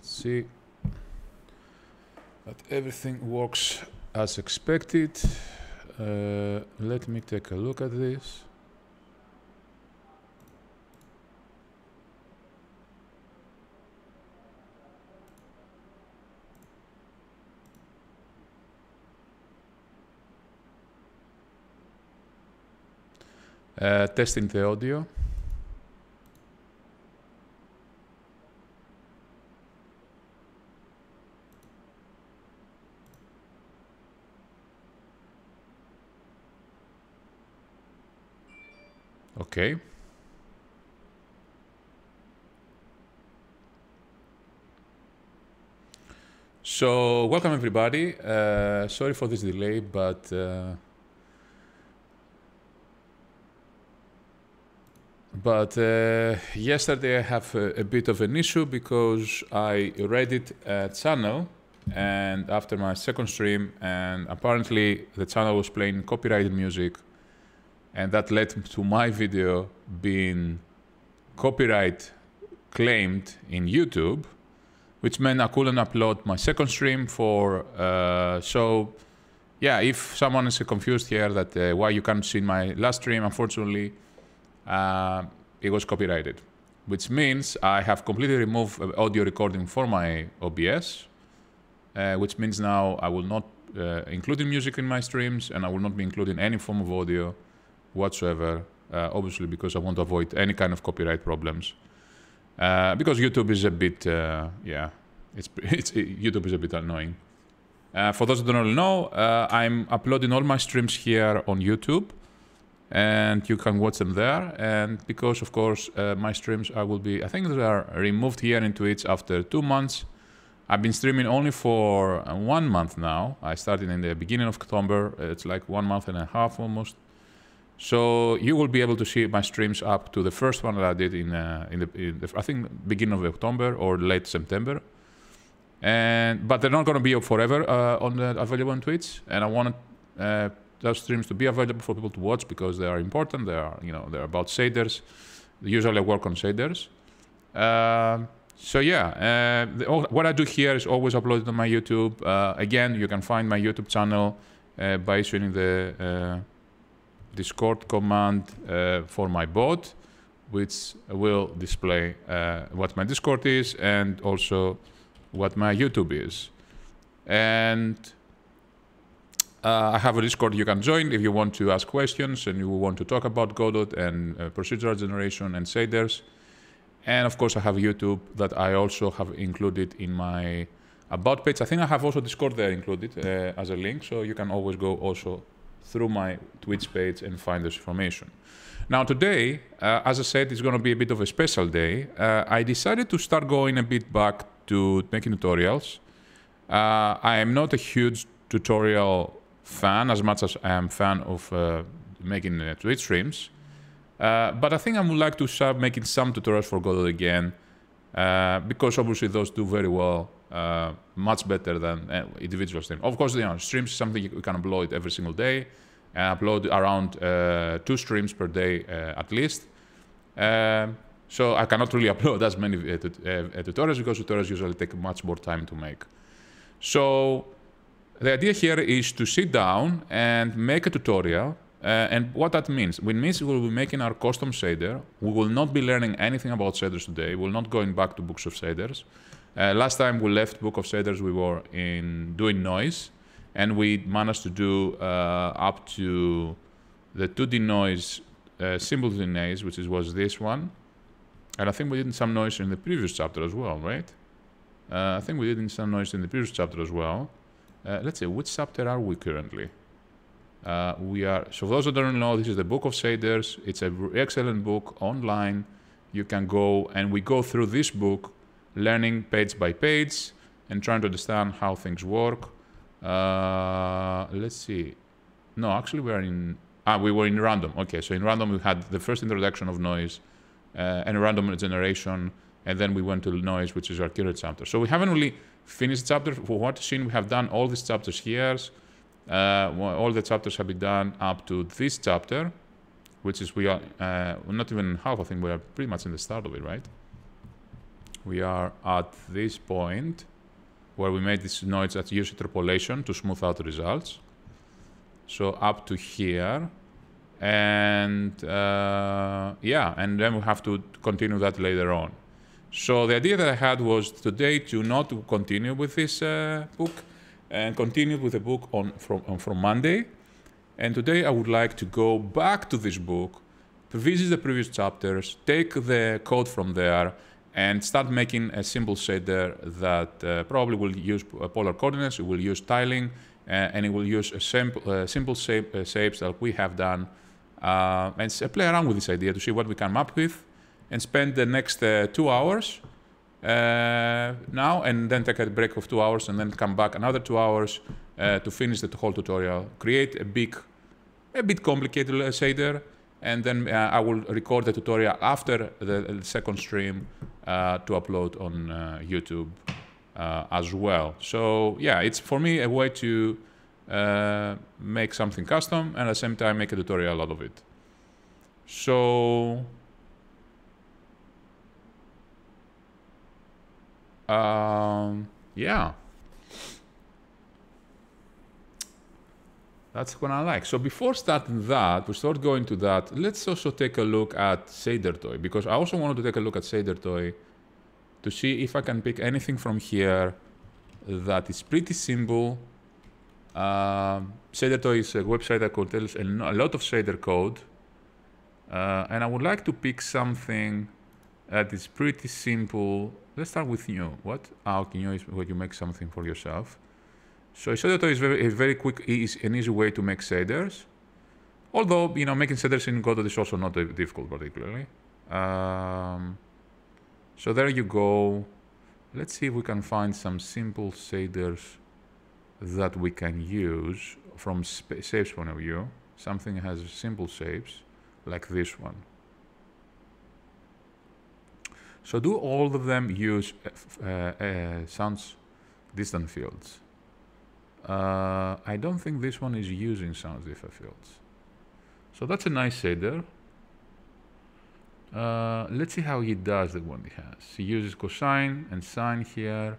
let's see that everything works as expected. Uh, let me take a look at this. Uh, testing the audio. Okay. So, welcome everybody. Uh, sorry for this delay, but uh, but uh, yesterday I have a, a, bit of an issue because I reddit a channel, and after my second stream, and apparently the channel was playing copyrighted music and that led to my video being copyright claimed in YouTube, which meant I couldn't upload my second stream for. Uh, so, yeah, if someone is confused here that uh, why you can't see my last stream, unfortunately, uh, it was copyrighted, which means I have completely removed audio recording for my OBS, uh, which means now I will not uh, include music in my streams and I will not be including any form of audio whatsoever, uh, obviously because I want to avoid any kind of copyright problems. Uh, because YouTube is a bit, uh, yeah, it's, it's YouTube is a bit annoying. Uh, for those who don't know, uh, I'm uploading all my streams here on YouTube, and you can watch them there. And because, of course, my streams I will be, I think they are removed here in Twitch after two months. I've been streaming only for one month now. I started in the beginning of October. It's like one month and a half almost. So you will be able to see my streams up to the first one that I did in, uh, in, the, in the, I think beginning of October or late September. And but they're not going to be up forever uh, on the, available on Twitch. And I wanted uh, those streams to be available for people to watch because they are important. They are you know they're about shaders. Usually I work on shaders. Um, so yeah, uh, the, all, what I do here is always uploaded on my YouTube. Uh, again, you can find my YouTube channel uh, by issuing the Discord command uh, for my bot, which will display uh, what my Discord is and also what my YouTube is. And uh, I have a Discord you can join if you want to ask questions and you want to talk about Godot and uh, procedural generation and shaders. And of course, I have YouTube that I also have included in my about page. I think I have also Discord there included uh, as a link, so you can always go also through my Twitch page and find this information. Now today, uh, as I said, it's going to be a bit of a special day. Uh, I decided to start going a bit back to making tutorials. Uh, I am not a huge tutorial fan as much as I am fan of uh, making uh, Twitch streams. Uh, but I think I would like to start making some tutorials for Godot again because obviously those do very well uh, much better than uh, individual stream. Of course, you know, streams is something you can upload every single day, and upload around uh, two streams per day uh, at least. Um, so I cannot really upload as many uh, uh, tutorials because tutorials usually take much more time to make. So the idea here is to sit down and make a tutorial. and what that means, it means we will be making our custom shader. We will not be learning anything about shaders today. We're not going back to books of shaders. Uh, last time we left Book of Shaders, we were in doing noise, and we managed to do uh, up to the 2D noise uh, symbol noise, which is, was this one. And I think we did some noise in the previous chapter as well, right? Uh, I think we did some noise in the previous chapter as well. Uh, let's see, which chapter are we currently? Uh, we are, so for those who don't know, this is the Book of Shaders. It's an excellent book online. You can go, and we go through this book learning page by page and trying to understand how things work. Uh, let's see. No, actually, we are in. Ah, we were in random. Okay, so in random we had the first introduction of noise uh, and random generation, and then we went to noise, which is our current chapter. So we haven't really finished chapter. For what scene we have done all these chapters here. Uh, all the chapters have been done up to this chapter, which is we are uh, not even half. I think we are pretty much in the start of it, right? We are at this point where we made this noise at use interpolation to smooth out the results. So up to here. And uh, yeah, and then we have to continue that later on. So the idea that I had was today to not continue with this uh, book and continue with the book on from, on, from Monday. And today I would like to go back to this book, revisit the previous chapters, take the code from there, and start making a simple shader that uh, probably will use uh, polar coordinates, it will use tiling, uh, and it will use a simple, uh, simple shape, uh, shapes that we have done, uh, and play around with this idea to see what we can map with, and spend the next two hours now, and then take a break of two hours, and then come back another two hours to finish the whole tutorial, create a big, a bit complicated shader, and then uh, I will record the tutorial after the, second stream uh, to upload on uh, YouTube as well. So yeah, it's for me a way to make something custom and at the same time make a tutorial out of it. So um, yeah. That's what I like. So before starting that, we start going to that, let's also take a look at ShaderToy, because I also wanted to take a look at ShaderToy to see if I can pick anything from here that is pretty simple. Uh, ShaderToy is a website that contains a lot of shader code. Uh, and I would like to pick something that is pretty simple. Let's start with new. What? Ah, okay, new is you make something for yourself. So Shader is very, a very quick easy, an easy way to make shaders. Although, you know, making shaders in Godot is also not difficult particularly. Um, so there you go. Let's see if we can find some simple shaders that we can use from shapes point of view. Something has simple shapes like this one. So do all of them use uh, uh, signed distance fields? Uh, I don't think this one is using sans differ fields. So that's a nice shader. Uh, let's see how he does the one he has. He uses cosine and sine here.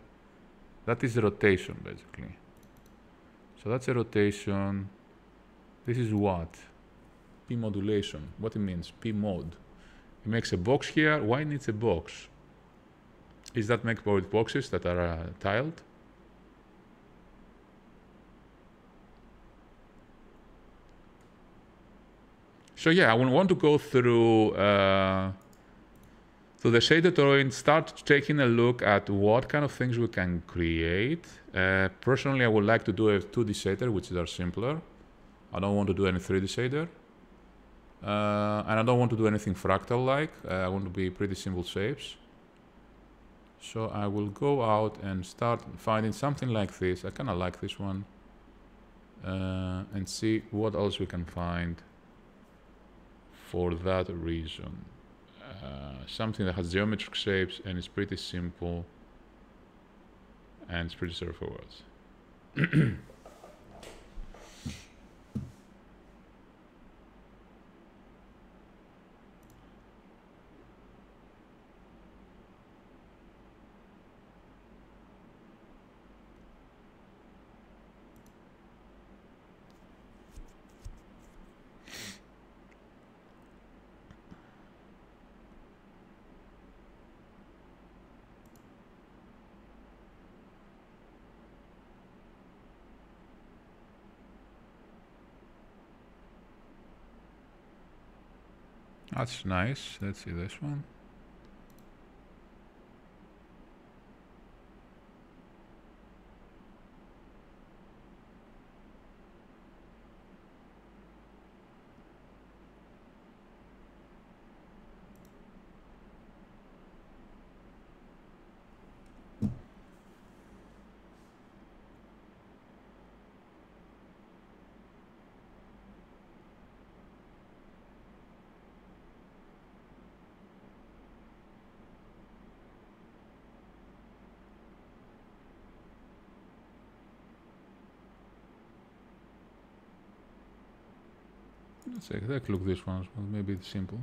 That is rotation, basically. So that's a rotation. This is what? P modulation. What it means? P mod. He makes a box here. Why needs a box? Is that make with boxes that are uh, tiled? So yeah, I want to go through uh, through the shader drawing, and start taking a look at what kind of things we can create. Uh, personally, I would like to do a 2D shader, which are simpler. I don't want to do any 3D shader. Uh, and I don't want to do anything fractal-like. Uh, I want to be pretty simple shapes. So I will go out and start finding something like this. I kind of like this one. Uh, and see what else we can find for that reason. Uh, something that has geometric shapes and is pretty simple and it's pretty straightforward. That's nice. Let's see this one. Let's take a look this one. Maybe it's simple.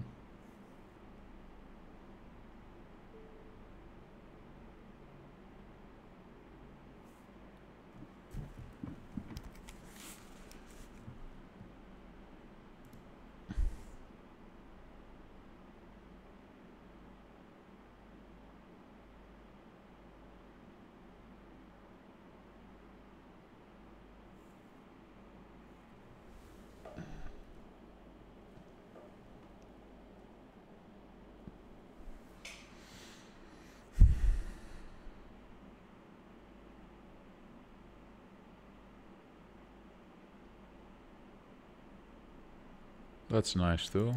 That's nice too.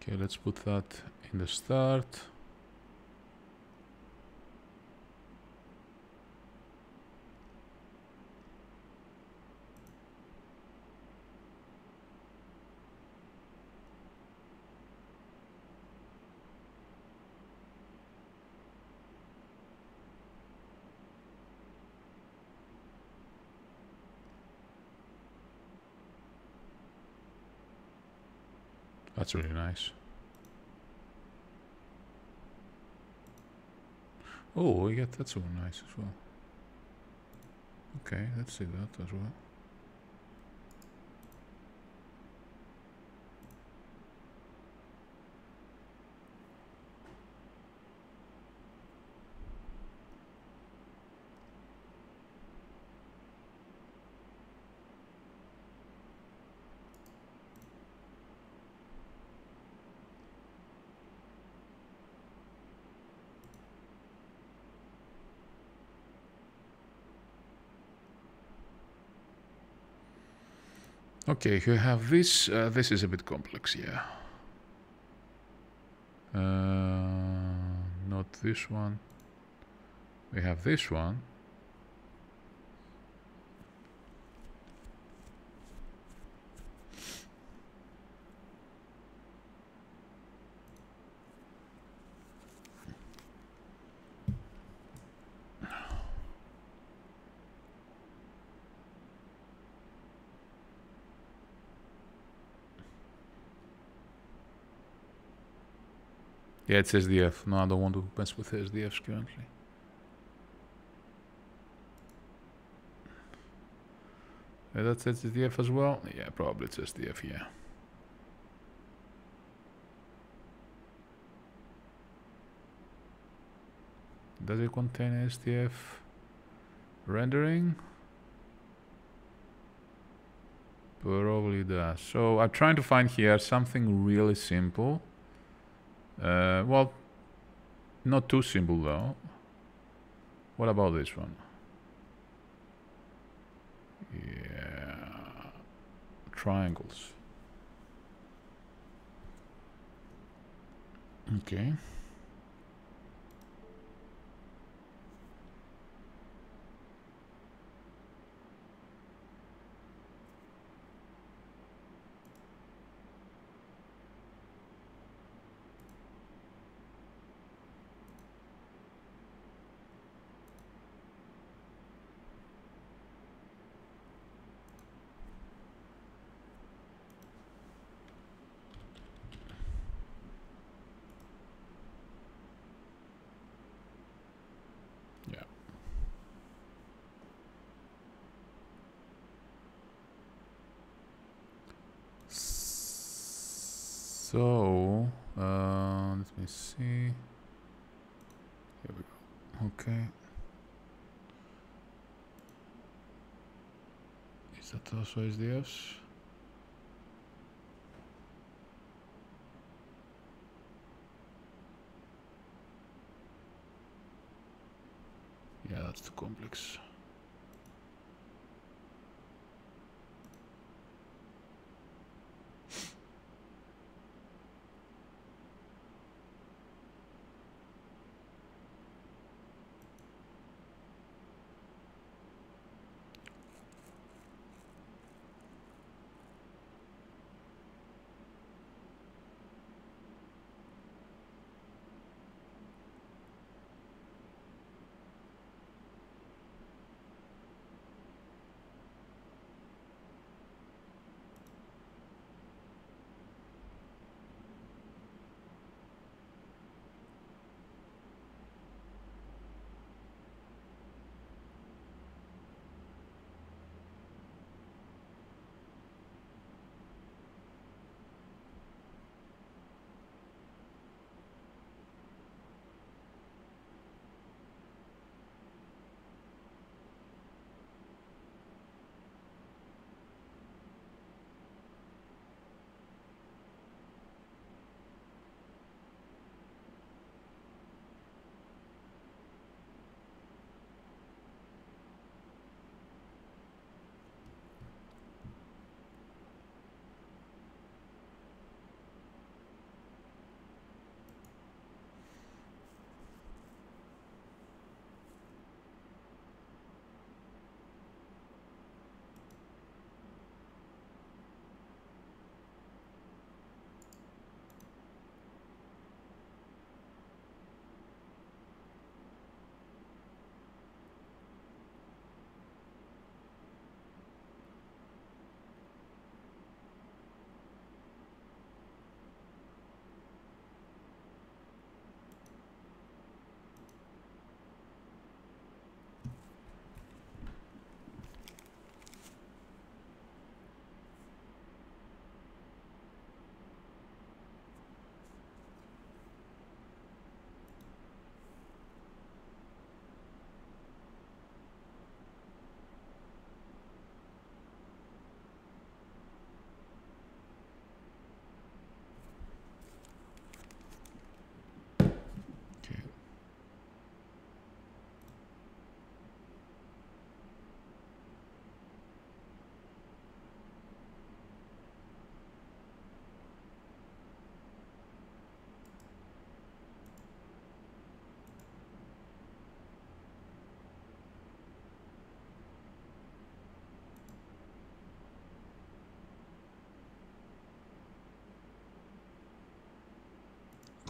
Okay, let's put that in the start. That's really nice. Oh, yeah, that's really nice as well. Okay, let's see that as well. Okay, you have this. Uh, this is a bit complex, yeah. Uh, not this one. We have this one. Yeah, it's SDF. No, I don't want to mess with SDFs currently. Yeah, that's SDF as well? Yeah, probably it's SDF, yeah. Does it contain SDF rendering? Probably does. So I'm trying to find here something really simple. Uh, well, not too simple though. What about this one? Yeah, triangles. Okay. So, uh, let me see. Here we go. Okay. Is that also SDFs? Yeah, that's too complex.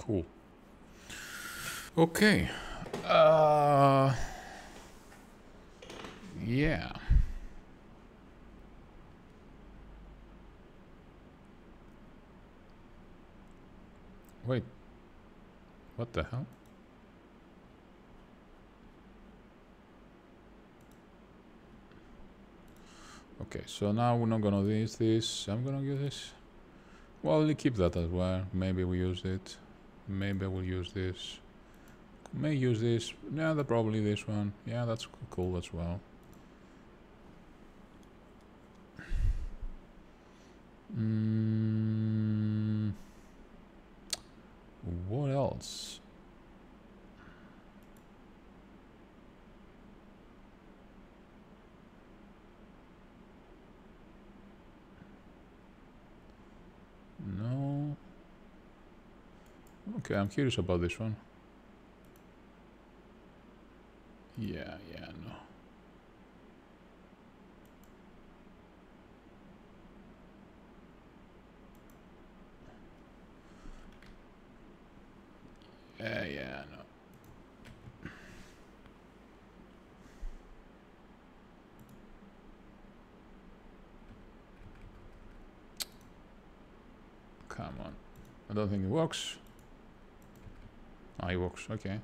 Cool. Okay. Uh, yeah. Wait. What the hell? Okay, so now we're not gonna use this. I'm gonna use this. Well, we keep that as well. Maybe we use it. Maybe I will use this. May use this. Yeah, that probably this one. Yeah, that's cool as well. Mm, what else? No. Okay, I'm curious about this one. Yeah, yeah, no. Yeah, yeah, no. Come on. I don't think it works. Ah, it works. Okay.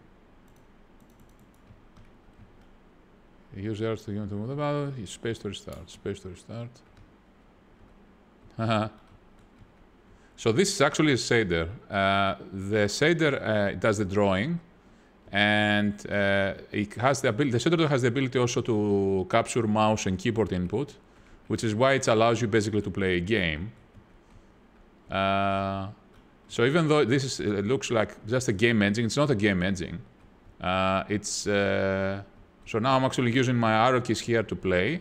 Use Earth to to move about space to restart. Space to restart. Haha. so this is actually a shader. Uh, the shader uh, does the drawing, and uh, it has the ability. The shader has the ability also to capture mouse and keyboard input, which is why it allows you basically to play a game. Uh, so even though this is, it looks like just a game engine, it's not a game engine. Uh, it's uh, so now I'm actually using my arrow keys here to play.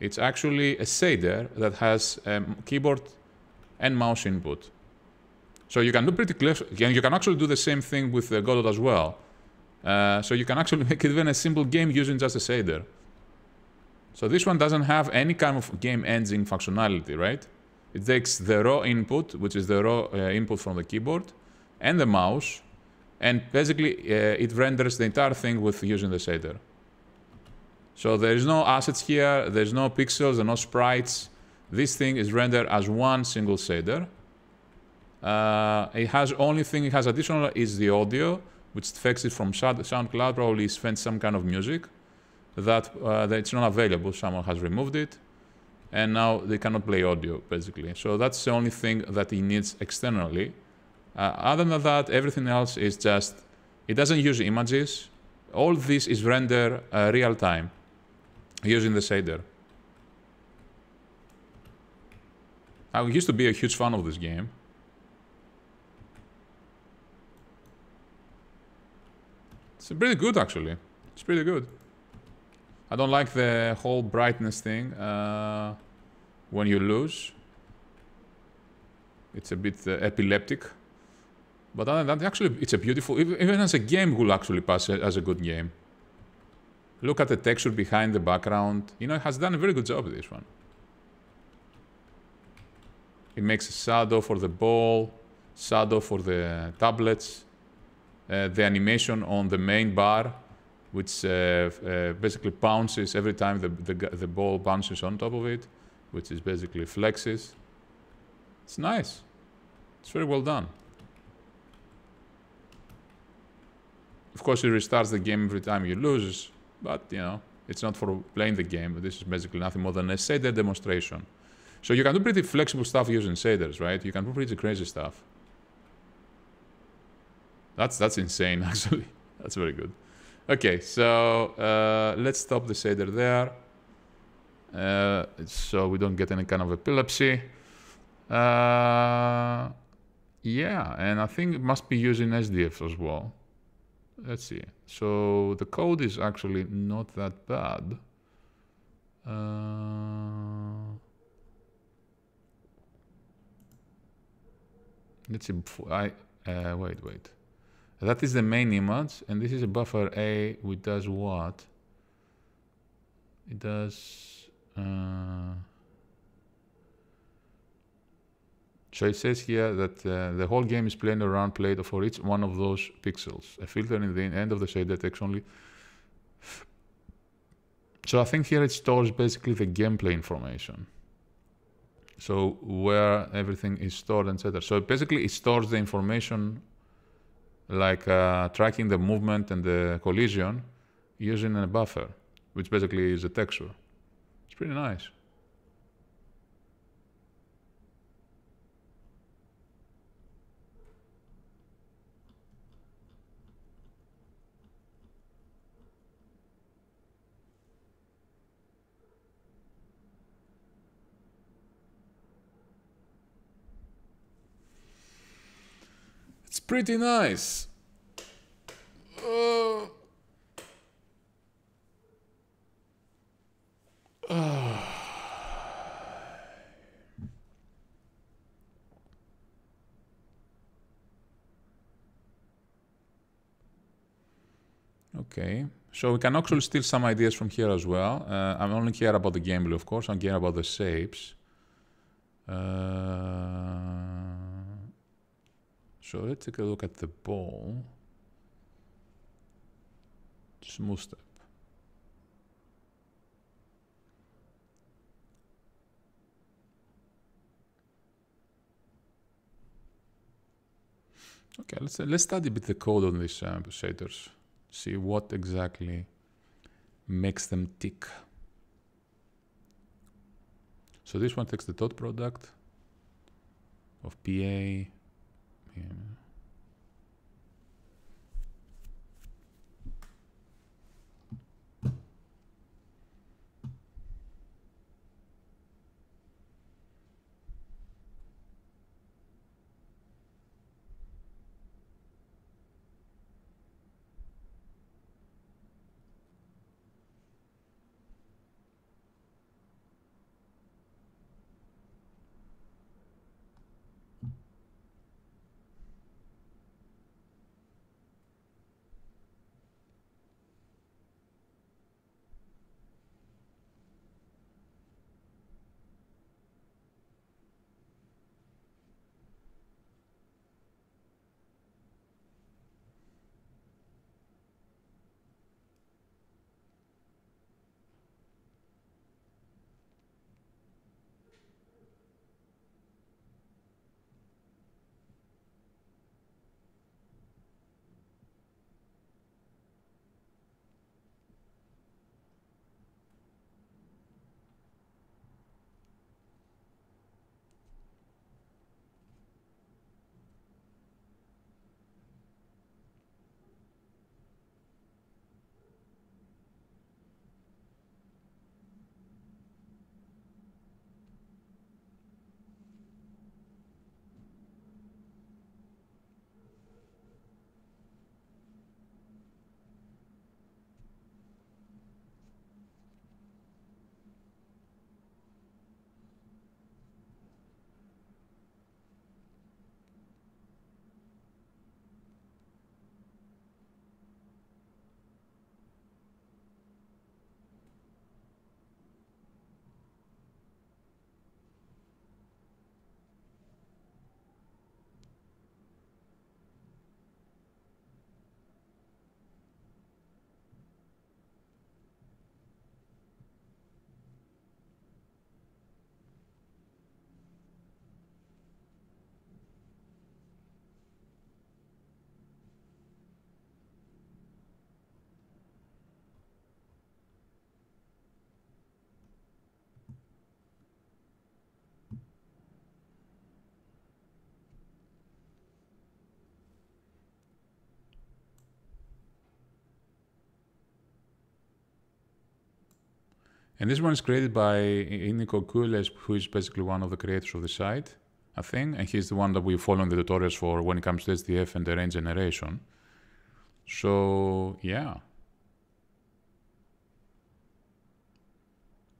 It's actually a shader that has a keyboard and mouse input. So you can do pretty close, and you can actually do the same thing with the Godot as well. Uh, so you can actually make even a simple game using just a shader. So this one doesn't have any kind of game engine functionality, right? It takes the raw input, which is the raw uh, input from the keyboard, and the mouse, and basically uh, it renders the entire thing with using the shader. So there is no assets here, there's no pixels, there's no sprites. This thing is rendered as one single shader. Uh, it has only thing it has additional is the audio, which fetches it from SoundCloud, probably spent some kind of music that, uh, that it's not available. Someone has removed it, and now they cannot play audio basically. So that's the only thing that it needs externally. Uh, other than that, everything else is just, it doesn't use images. All this is rendered uh, real time using the shader. I used to be a huge fan of this game. It's pretty good actually. It's pretty good. I don't like the whole brightness thing uh, when you lose. It's a bit uh, epileptic. But other than that, actually, it's a beautiful, even as a game, will actually pass as a good game. Look at the texture behind the background. You know, it has done a very good job with this one. It makes a shadow for the ball, shadow for the tablets, uh, the animation on the main bar, which uh, uh, basically bounces every time the, the, the ball bounces on top of it, which is basically flexes. It's nice. It's very well done. Of course, it restarts the game every time you lose, but you know, it's not for playing the game. This is basically nothing more than a shader demonstration. So you can do pretty flexible stuff using shaders, right? You can do pretty crazy stuff. That's that's insane, actually. that's very good. Okay, so uh, let's stop the shader there. Uh, so we don't get any kind of epilepsy. Uh, yeah, and I think it must be using SDF as well let's see. So the code is actually not that bad. Uh, let's see. I uh, wait, wait. That is the main image, and this is a buffer A, which does what? It does. Uh, So it says here that uh, the whole game is playing around played for each one of those pixels. A filter in the end of the shader takes only. So I think here it stores basically the gameplay information. So where everything is stored, etc. So basically it stores the information like uh, tracking the movement and the collision using a buffer, which basically is a texture. It's pretty nice. Pretty nice. Uh. Okay, so we can actually steal some ideas from here as well. Uh, I'm only care about the gameplay, of course. I'm care about the shapes. Uh, so let's take a look at the ball. Smooth step. Okay, let's let's study a bit the code on these uh, shaders. See what exactly makes them tick. So this one takes the dot product of PA yeah. And this one is created by Inigo Quilez, who is basically one of the creators of the site, I think, and he's the one that we follow in the tutorials for when it comes to SDF and the range generation. So, yeah.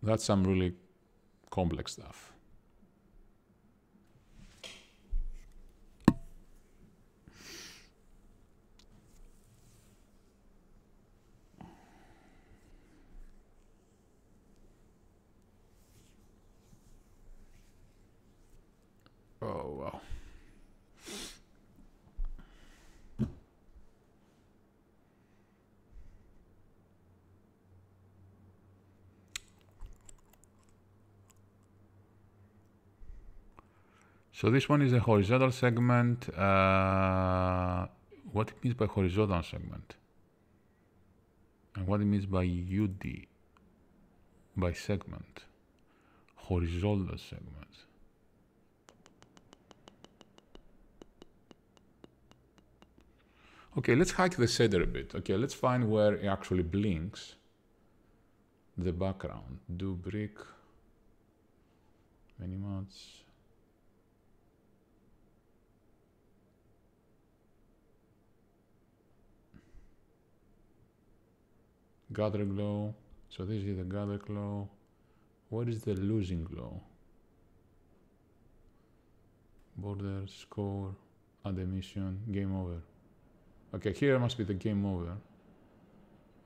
That's some really complex stuff. Oh, So this one is a horizontal segment. Uh, what it means by horizontal segment? And what it means by UD, by segment, horizontal segment. Okay, let's hike the shader a bit. Okay, let's find where it actually blinks the background. Do brick, many mods. Gather glow. So this is the gather glow. What is the losing glow? Border, score, add emission, game over. Okay, here must be the game over.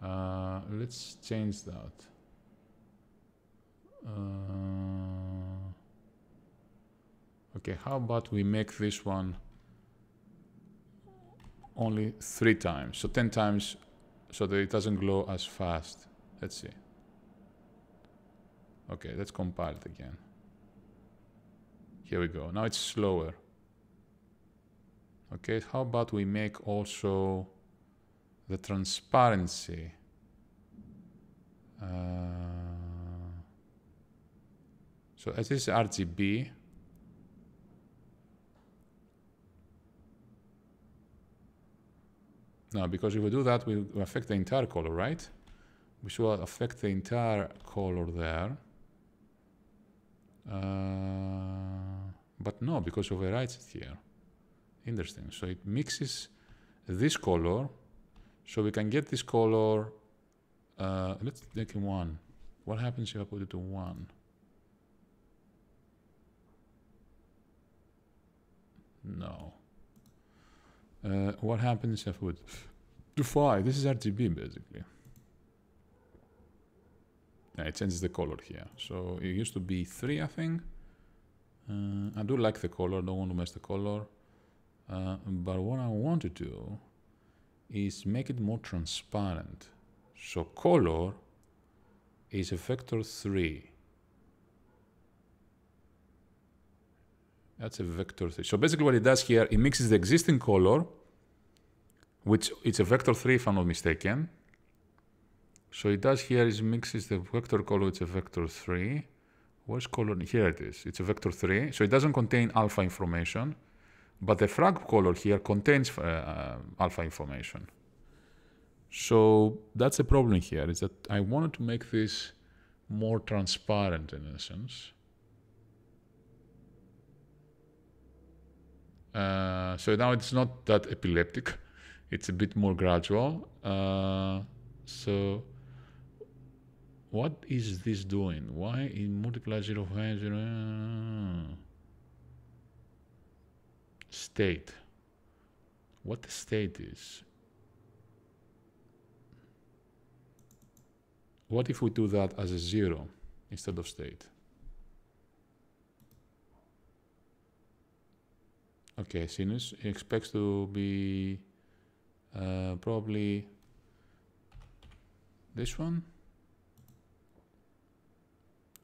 Uh, let's change that. Uh, okay, how about we make this one only three times? So 10 times so that it doesn't glow as fast. Let's see. Okay, let's compile it again. Here we go. Now it's slower. Okay, how about we make also the transparency uh, so as this is RGB now because if we do that we affect the entire color right we should affect the entire color there uh, but no because overwrites it here Interesting. So it mixes this color. So we can get this color. Uh, let's take one. What happens if I put it to one? No. Uh, what happens if to five? This is RGB basically. Yeah, it changes the color here. So it used to be three, I think. Uh, I do like the color. Don't want to mess the color. Uh, but what I want to do is make it more transparent. So color is a vector 3. That's a vector 3. So basically what it does here, it mixes the existing color, which it's a vector 3 if I'm not mistaken. So it does here is mixes the vector color, it's a vector 3. Where's color? Here it is. It's a vector 3. So it doesn't contain alpha information. But the frag color here contains uh, uh, alpha information. So that's the problem here, is that I wanted to make this more transparent in essence. Uh, so now it's not that epileptic, it's a bit more gradual. Uh, so what is this doing? Why in multiply 0, 5, 0? state. What the state is. What if we do that as a zero instead of state? Okay, sinus expects to be uh, probably this one.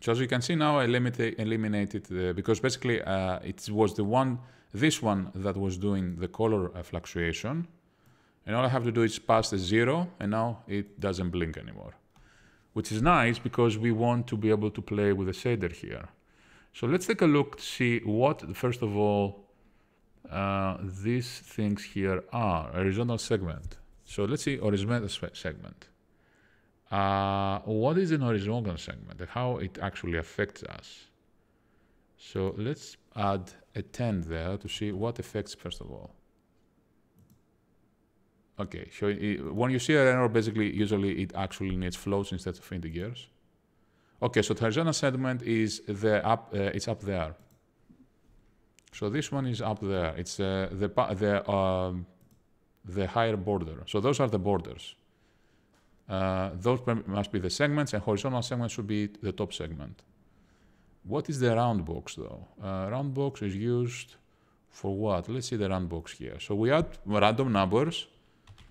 So as you can see now, I eliminated the, because basically uh, it was the one this one that was doing the color uh, fluctuation. And all I have to do is pass the zero, and now it doesn't blink anymore. Which is nice because we want to be able to play with the shader here. So let's take a look to see what, first of all, uh, these things here are. Horizontal segment. So let's see horizontal segment. Uh, what is an horizontal segment and how it actually affects us? So let's add a 10 there to see what affects first of all. Okay, so it, when you see an error, basically, usually it actually needs floats instead of integers. Okay, so the horizontal segment is the up, uh, it's up there. So this one is up there. It's uh, the the um, the higher border. So those are the borders. Uh, those must be the segments, and horizontal segments should be the top segment. What is the round box though? Uh, round box is used for what? Let's see the round box here. So we add random numbers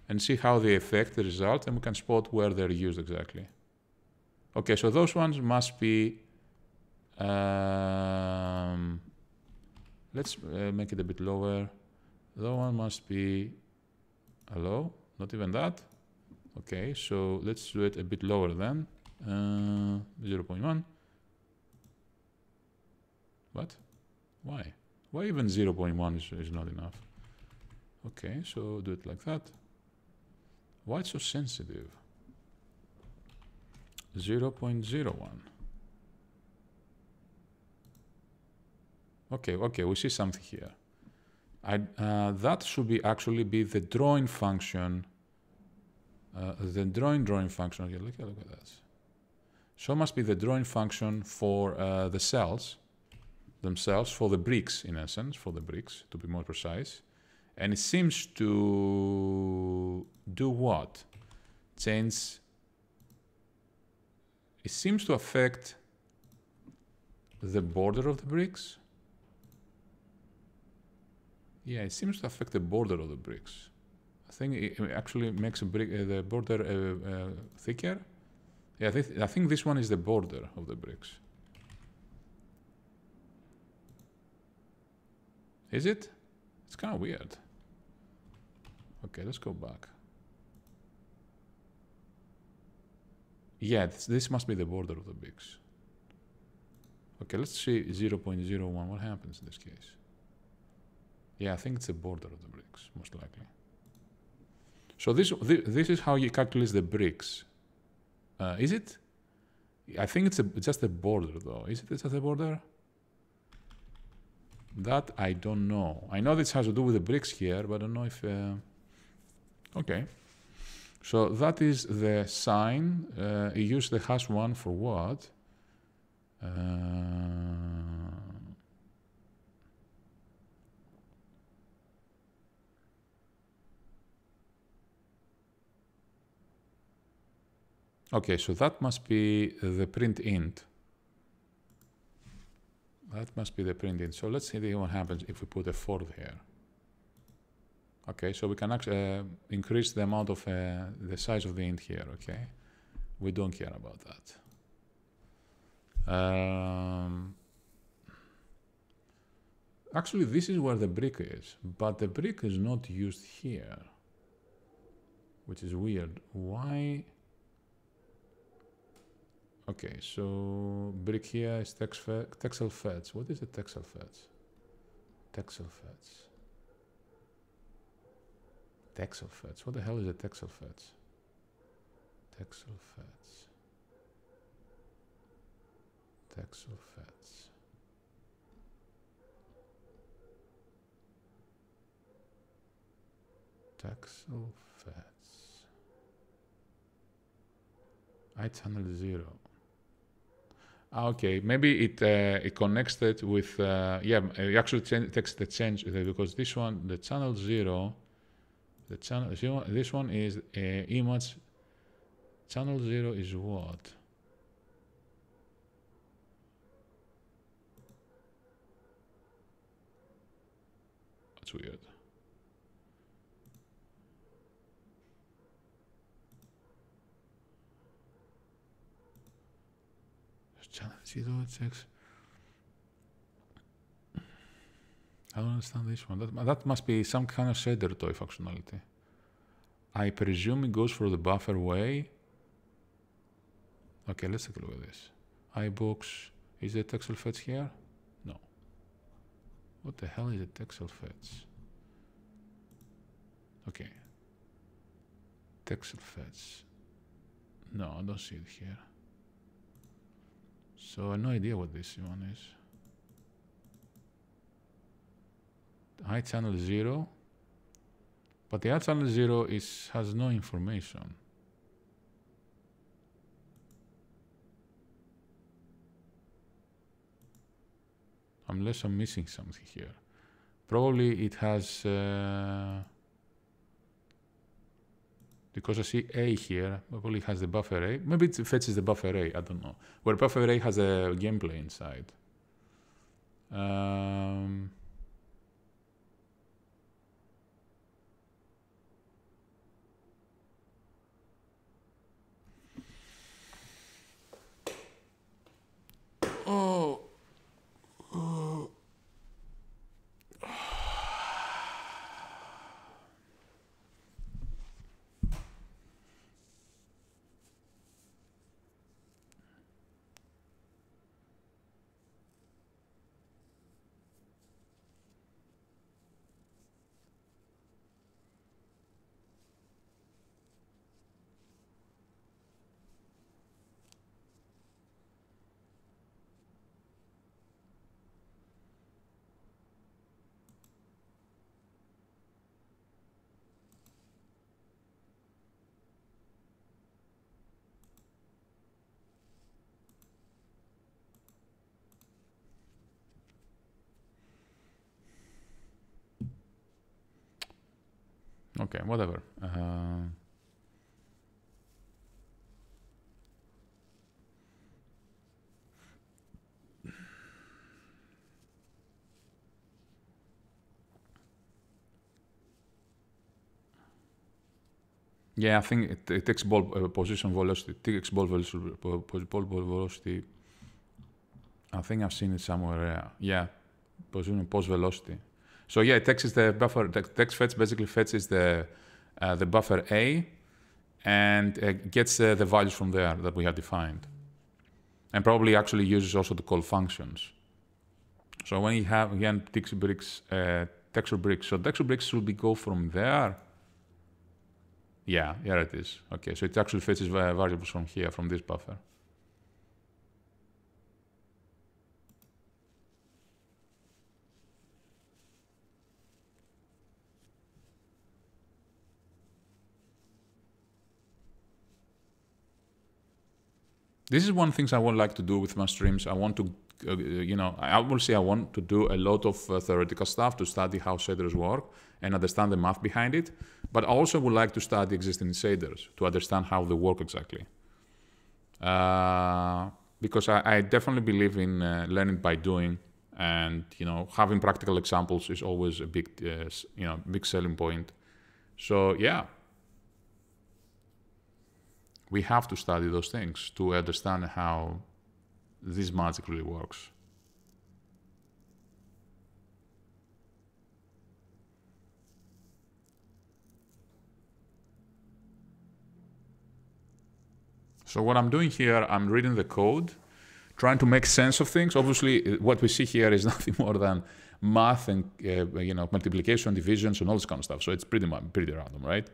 and see how they affect the result and we can spot where they're used exactly. Okay, so those ones must be um, Let's uh, make it a bit lower. That one must be, hello, not even that. Okay, so let's do it a bit lower then. Uh, 0.1. What? Why? Why even 0.1 is, is not enough? Okay, so do it like that. Why it's so sensitive? 0.01. Okay, okay, we see something here. I, uh, that should be actually be the drawing function, uh, the drawing drawing function. Okay, look, look at that. So must be the drawing function for uh, the cells themselves, for the bricks in essence, for the bricks to be more precise. And it seems to do what? Change. It seems to affect the border of the bricks yeah, it seems to affect the border of the bricks. I think it actually makes brick, uh, the border uh, uh, thicker. Yeah, I think this one is the border of the bricks. Is it? It's kind of weird. Okay, let's go back. Yeah, this, this must be the border of the bricks. Okay, let's see 0.01. What happens in this case? Yeah, I think it's the border of the bricks, most likely. So this this is how you calculate the bricks. Uh, is it? I think it's a, just the border, though. Is it just the border? That I don't know. I know this has to do with the bricks here, but I don't know if. Uh... Okay. So that is the sign. Uh, you use the hash one for what? Uh... Okay, so that must be the print int. That must be the print int. So let's see what happens if we put a 4 here. Okay, so we can actually uh, increase the amount of uh, the size of the int here, okay? We don't care about that. Um, actually, this is where the brick is, but the brick is not used here, which is weird. Why? Okay, so brick here is texel fetch. What is the texel fetch? Texel fetch. Texel fetch. What the hell is a texel fetch? Texel fetch. Texel fetch. Texel fetch. I channel zero. Ah, okay, maybe it uh, it connects it with uh, yeah. It actually takes the change because this one, the channel zero, the channel zero. This one is uh, image. Channel zero is what? That's weird. Channel 06. I don't understand this one. That, that must be some kind of Shadertoy functionality. I presume it goes for the buffer way. Okay, let's take a look at this. iBooks. Is the texel fetch here? No. What the hell is a texel fetch? Okay. Texel fetch. No, I don't see it here. So I have no idea what this one is. High channel zero, but the high channel zero is has no information. Unless I'm missing something here. Probably it has. Uh, because I see A here, probably has the buffer A. Maybe it fetches the buffer A, I don't know. Where buffer A has a gameplay inside. Um, oh. oh. Okay, whatever. Uh, Yeah, I think it, it takes ball uh, position velocity. It takes ball velocity, ball, ball velocity. I think I've seen it somewhere. Uh, yeah, position post velocity. So yeah, it takes the buffer. The text fetch basically fetches the uh, the buffer A, and uh, gets uh, the values from there that we have defined, and probably actually uses also to call functions. So when you have again texture bricks, uh, texture bricks, so texture bricks should be go from there yeah, here it is. Okay, so it actually fetches variables from here, from this buffer. This is one things I would like to do with my streams. I want to, uh, you know, I will say I want to do a lot of uh, theoretical stuff to study how shaders work and understand the math behind it. But I also would like to study existing shaders to understand how they work exactly. Uh, because I, I, definitely believe in uh, learning by doing, and you know, having practical examples is always a big, uh, you know, big selling point. So yeah, we have to study those things to understand how this magic really works. So what I'm doing here, I'm reading the code, trying to make sense of things. Obviously, what we see here is nothing more than math and uh, you know multiplication, divisions, and all this kind of stuff. So it's pretty pretty random, right?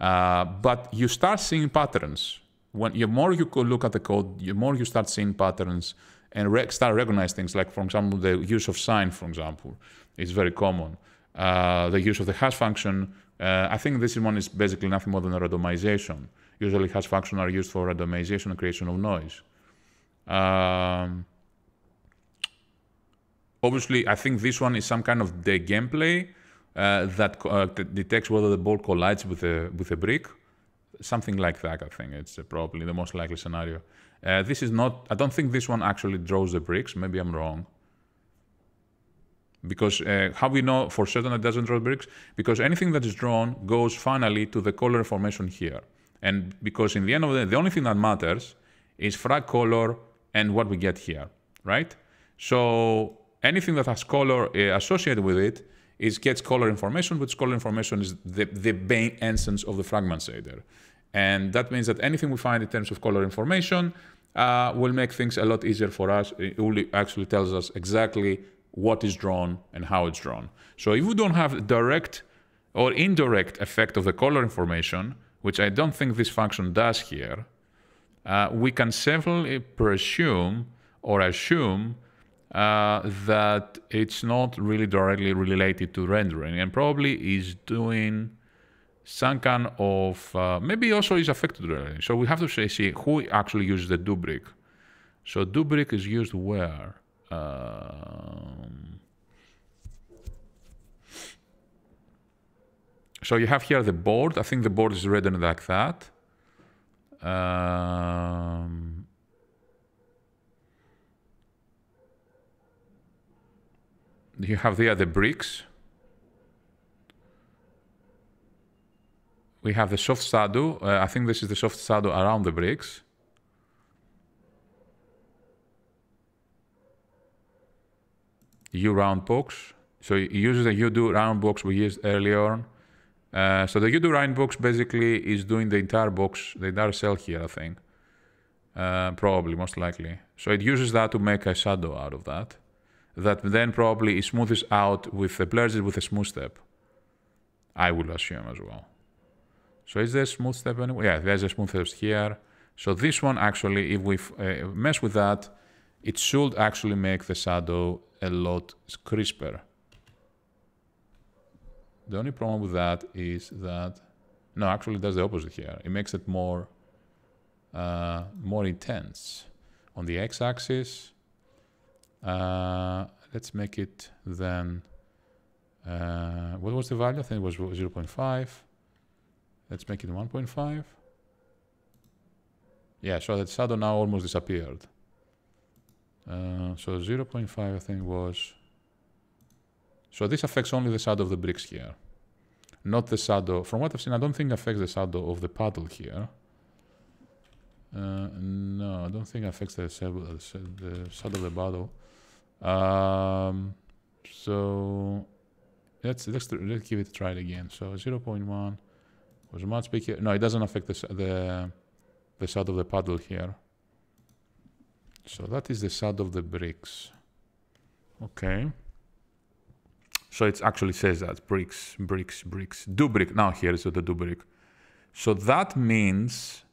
Uh, but you start seeing patterns. When the more you look at the code, the more you start seeing patterns and start recognize things. Like for example, the use of sign, for example, is very common. Uh, the use of the hash function. Uh, I think this one is basically nothing more than a randomization. Usually hash functions are used for randomization and creation of noise. Um, obviously, I think this one is some kind of the gameplay uh, that uh, detects whether the ball collides with a, with a brick. Something like that, I think. It's uh, probably the most likely scenario. Uh, this is not, I don't think this one actually draws the bricks. Maybe I'm wrong. Because how we know for certain it doesn't draw bricks? Because anything that is drawn goes finally to the color information here. And because in the end of the day, the only thing that matters is frag color and what we get here, right? So anything that has color uh, associated with it is gets color information, which color information is the, the main essence of the fragment shader. And that means that anything we find in terms of color information uh, will make things a lot easier for us. It will actually tells us exactly what is drawn and how it's drawn. So if we don't have direct or indirect effect of the color information, which I don't think this function does here, uh, we can safely presume or assume uh, that it's not really directly related to rendering and probably is doing some kind of, uh, maybe also is affected rendering. So we have to say, see who actually uses the dobrick. So dobrick is used where? Um, So you have here the board. I think the board is written like that. Um, you have there the bricks. We have the soft shadow. Uh, I think this is the soft shadow around the bricks. U round box. So it uses the U do round box we used earlier on. Uh, so the UDO round box basically is doing the entire box, the entire cell here, I think. Uh, probably, most likely. So it uses that to make a shadow out of that. That then probably smoothes out with the blurs with a smooth step. I will assume as well. So is there a smooth step anyway? Yeah, there's a smooth step here. So this one actually, if we uh, mess with that, it should actually make the shadow a lot crisper. The only problem with that is that, no, actually it does the opposite here. It makes it more, uh, more intense. On the x-axis, uh, let's make it then, uh, what was the value? I think it was 0 0.5. Let's make it 1.5. Yeah, so that shadow now almost disappeared. Uh, so 0.5 I think was... So this affects only the shadow of the bricks here. Not the shadow... From what I've seen, I don't think affects the shadow of the paddle here. Uh, no, I don't think affects the, the shadow of the paddle. Um, so let's, let's let's give it a try again. So 0.1 was much bigger. No, it doesn't affect the the the shadow of the paddle here. So that is the side of the bricks. Okay. So it actually says that bricks, bricks, bricks, do brick. Now here is the do brick. So that means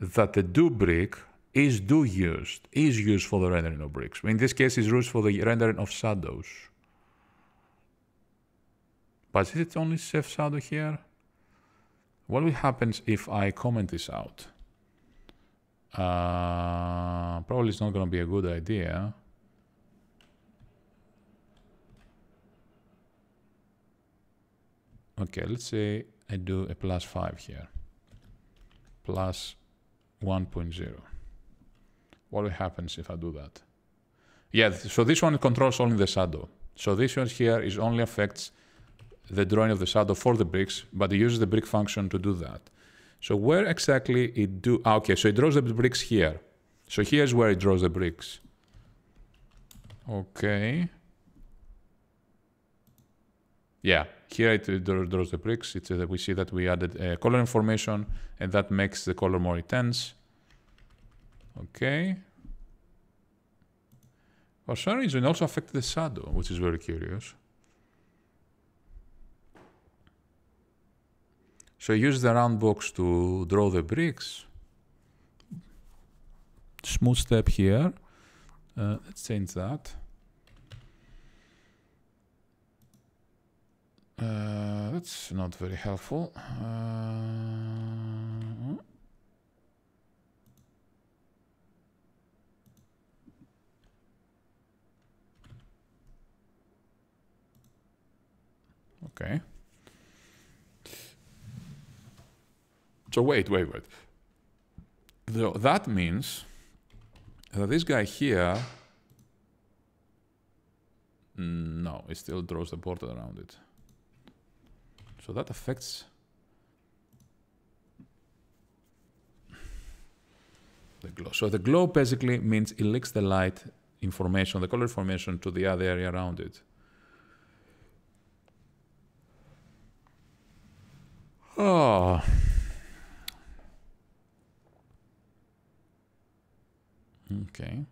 that the do brick is do used, is used for the rendering of bricks. In this case, is used for the rendering of shadows. But is it only safe shadow here? What will happen if I comment this out? Uh, probably it's not going to be a good idea. Okay, let's say I do a plus 5 here. Plus 1.0. What happens if I do that? Yeah, so this one controls only the shadow. So this one here is only affects the drawing of the shadow for the bricks, but it uses the brick function to do that. So where exactly it do, ah, okay, so it draws the bricks here. So here's where it draws the bricks. Okay. Yeah, here it draws the bricks. It's, uh, we see that we added uh, color information and that makes the color more intense. Okay. For some reason, also affected the shadow, which is very curious. So use the round box to draw the bricks. Smooth step here. Uh, let's change that. Uh, that's not very helpful. Uh, okay. So wait, wait, wait. So that means that this guy here, no, it still draws the border around it. So that affects the glow. So the glow basically means it leaks the light information, the color information to the other area around it. Oh. Okay.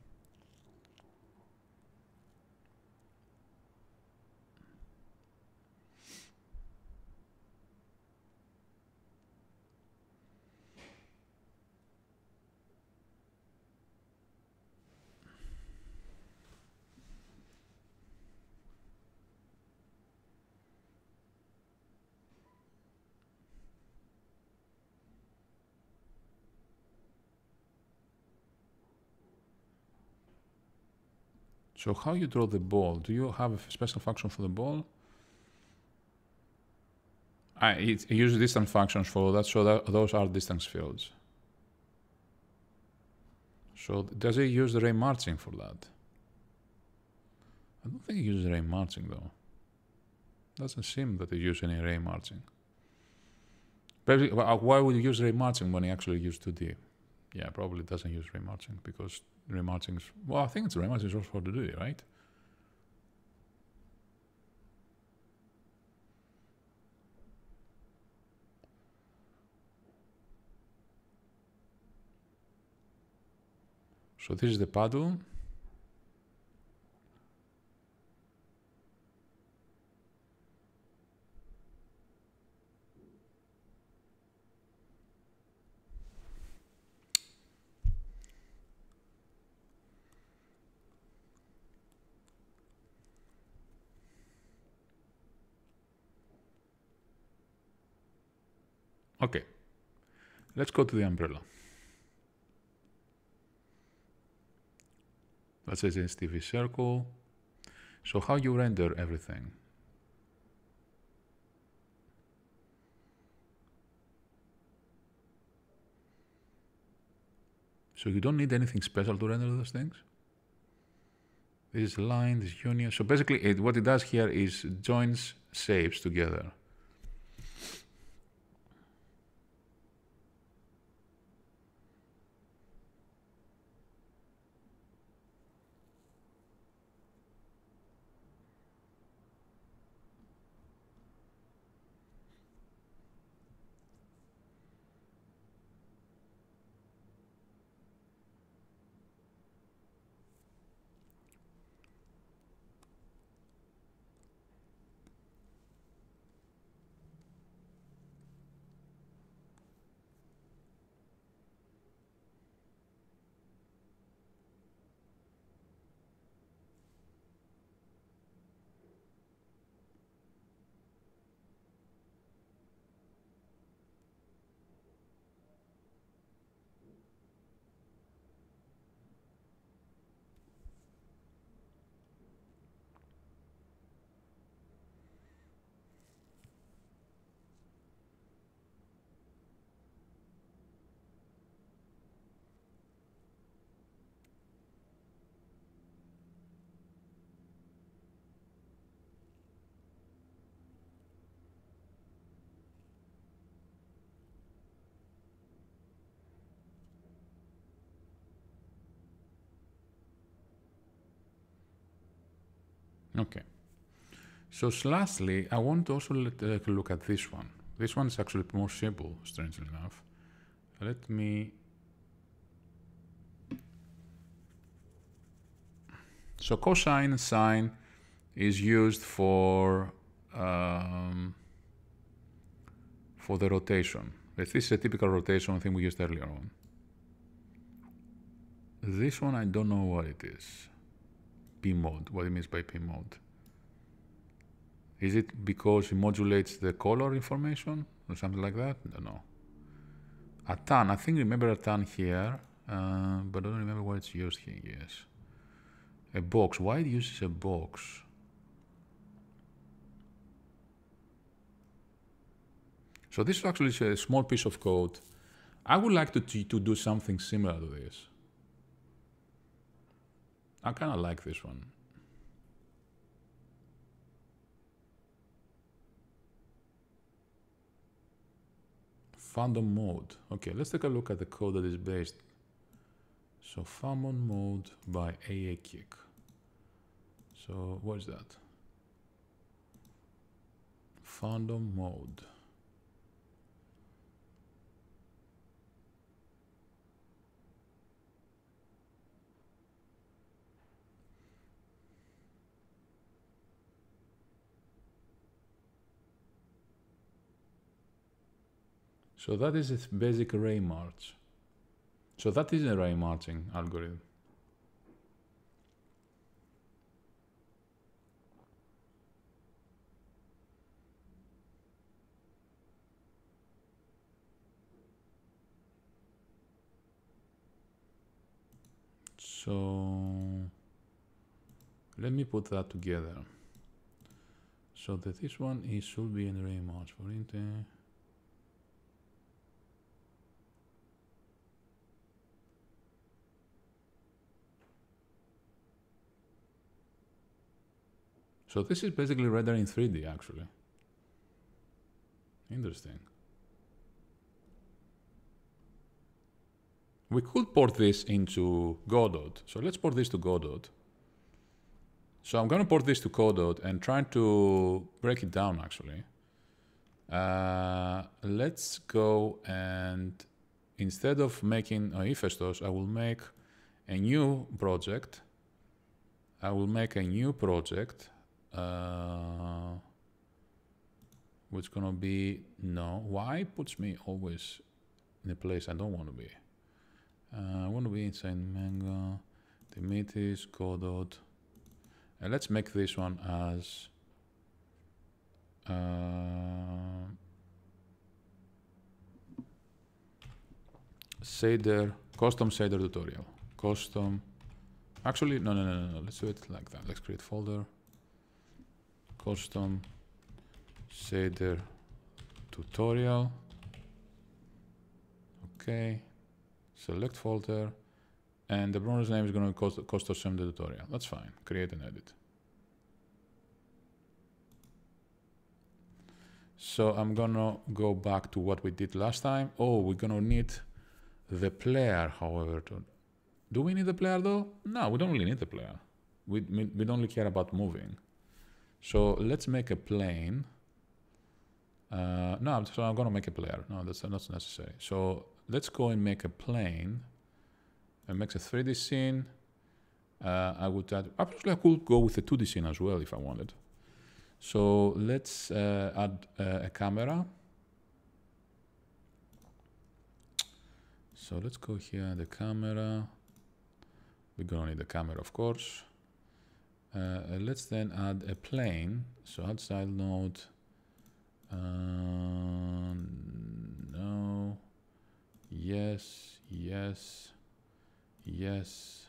So how you draw the ball? Do you have a special function for the ball? I, it uses distance functions for that, so that those are distance fields. So does it use the ray marching for that? I don't think it uses ray marching though. Doesn't seem that it uses any ray marching. Why would you use ray marching when you actually use 2D? Yeah, probably doesn't use ray marching because ray marching. Well, I think it's ray marching is also for the do right? So this is the paddle. Okay, let's go to the umbrella. Let's say TV circle. So how you render everything? So you don't need anything special to render those things. This is line, this union. So basically it, what it does here is joins shapes together. Okay. So lastly, I want to also let, uh, look at this one. This one is actually more simple, strangely enough. Let me... So cosine and sine is used for um, for the rotation. This is a typical rotation thing we used earlier on. This one, I don't know what it is. P mode, what it means by P mode. Is it because it modulates the color information or something like that? I don't know. A tan, I think remember a tan here, uh, but I don't remember why it's used here, yes. A box, why it uses a box? So this is actually a small piece of code. I would like to, to do something similar to this. I kind of like this one. Phantom Mode. Okay, let's take a look at the code that is based. So Phantom Mode by aiekick. So what is that? Phantom Mode. So that is a basic array march. So that is an array marching algorithm. So let me put that together. So that this one is should be an array march for int. So this is basically rendered in 3D actually. Interesting. We could port this into Godot. So let's port this to Godot. So I'm going to port this to Godot and try to break it down actually. Uh, let's go and instead of making a Ephestos, I will make a new project. I will make a new project uh, which gonna be no. Why puts me always in a place I don't want to be? Uh, I want to be inside Manga, Dimitris, Godot. And let's make this one as uh, shader, custom shader tutorial. Custom, actually, no, no, no, no, let's do it like that. Let's create folder custom shader tutorial. Okay, select folder, and the bronze name is going to cost, cost us some tutorial. That's fine. Create and edit. So I'm gonna go back to what we did last time. Oh, we're gonna need the player, however. To... Do we need the player though? No, we don't really need the player. We, we, we don't really care about moving. So let's make a plane. Uh, no, so I'm gonna make a player. No, that's not necessary. So let's go and make a plane. And makes a 3D scene. Uh, I would add, actually I could go with a 2D scene as well if I wanted. So let's uh, add uh, a camera. So let's go here, the camera. We're gonna need the camera, of course. Uh, let's then add a plane. So outside node. Uh, no. Yes, yes, yes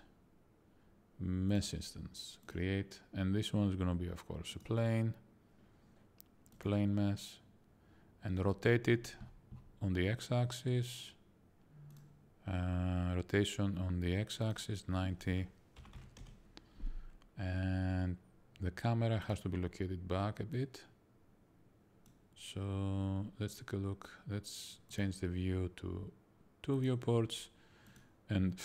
mesh instance create and this one is going to be of course a plane plane mesh and rotate it on the x-axis uh, rotation on the x-axis 90 and the camera has to be located back a bit so let's take a look let's change the view to two viewports and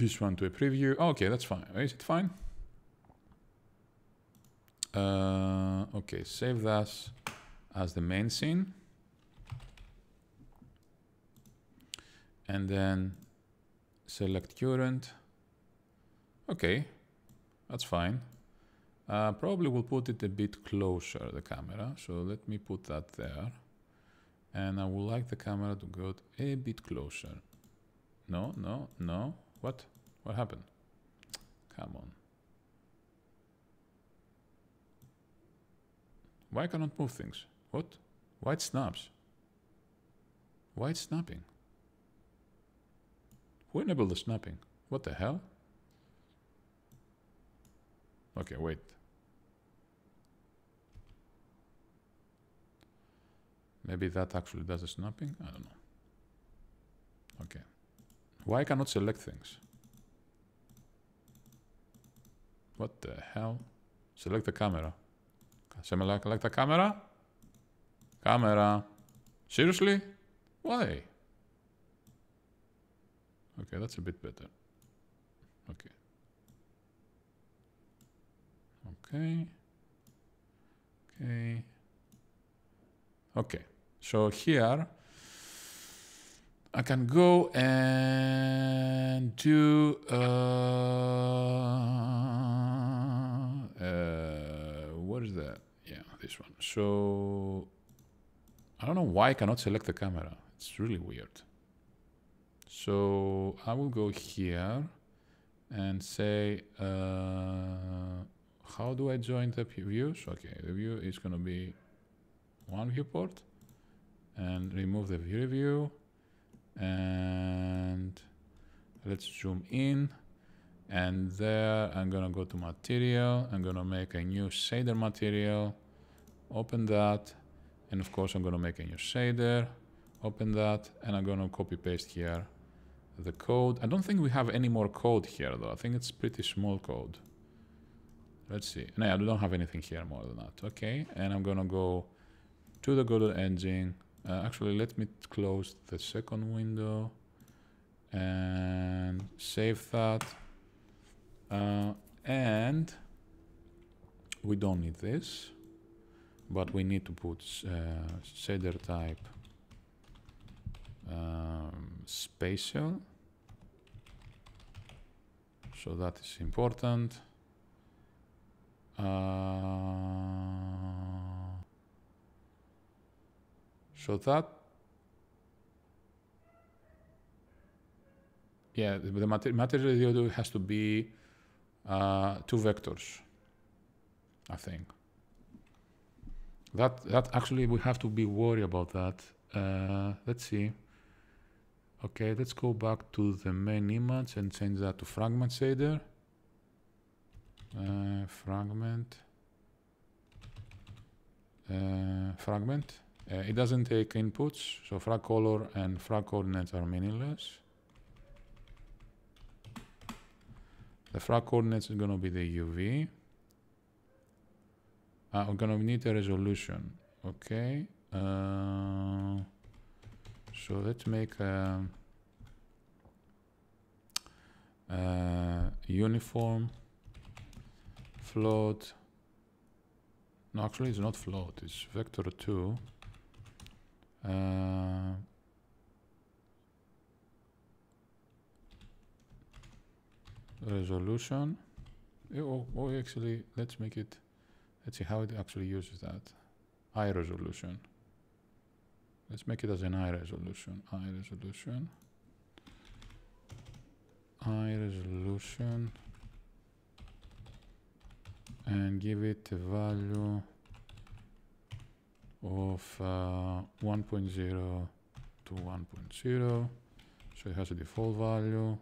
this one to a preview. Oh, okay, that's fine. Is it fine? Uh, okay, save that as the main scene. And then select current. Okay, that's fine. Uh, probably we'll put it a bit closer, the camera. So let me put that there. And I would like the camera to go a bit closer. No, no, no. What? What happened? Come on. Why cannot move things? What? Why it snaps? Why it's snapping? Who enabled the snapping? What the hell? Okay, wait. Maybe that actually does the snapping? I don't know. Okay. Why I cannot select things? What the hell? Select the camera. Select the camera? Camera. Seriously? Why? Okay, that's a bit better. Okay. Okay. Okay. Okay. So here I can go and do uh, uh, what is that? Yeah, this one. So I don't know why I cannot select the camera. It's really weird. So I will go here and say, uh, how do I join the views? Okay, the view is going to be one viewport and remove the view review and let's zoom in. And there I'm gonna go to material. I'm gonna make a new shader material. Open that. And of course I'm gonna make a new shader. Open that. And I'm gonna copy paste here the code. I don't think we have any more code here though. I think it's pretty small code let's see no I don't have anything here more than that okay and I'm gonna go to the Godot engine uh, actually, let me close the second window and save that. Uh, and we don't need this, but we need to put uh, shader type um, spatial. So that is important. Uh, so that, yeah, the, mater material has to be uh, two vectors, I think. That, that actually we have to be worried about that. Uh, let's see. Okay, let's go back to the main image and change that to fragment shader. Uh, fragment. Uh, fragment. Uh, it doesn't take inputs, so frag color and frag coordinates are meaningless. The frag coordinates is going to be the UV. Uh, we're going to need a resolution. Okay. Uh, so let's make a, a uniform float. No, actually, it's not float. It's vector 2. Uh, resolution. Oh, oh, actually, let's make it. Let's see how it actually uses that. High resolution. Let's make it as an high resolution. High resolution. High resolution. And give it a value of uh, 1.0 to 1.0. So it has a default value.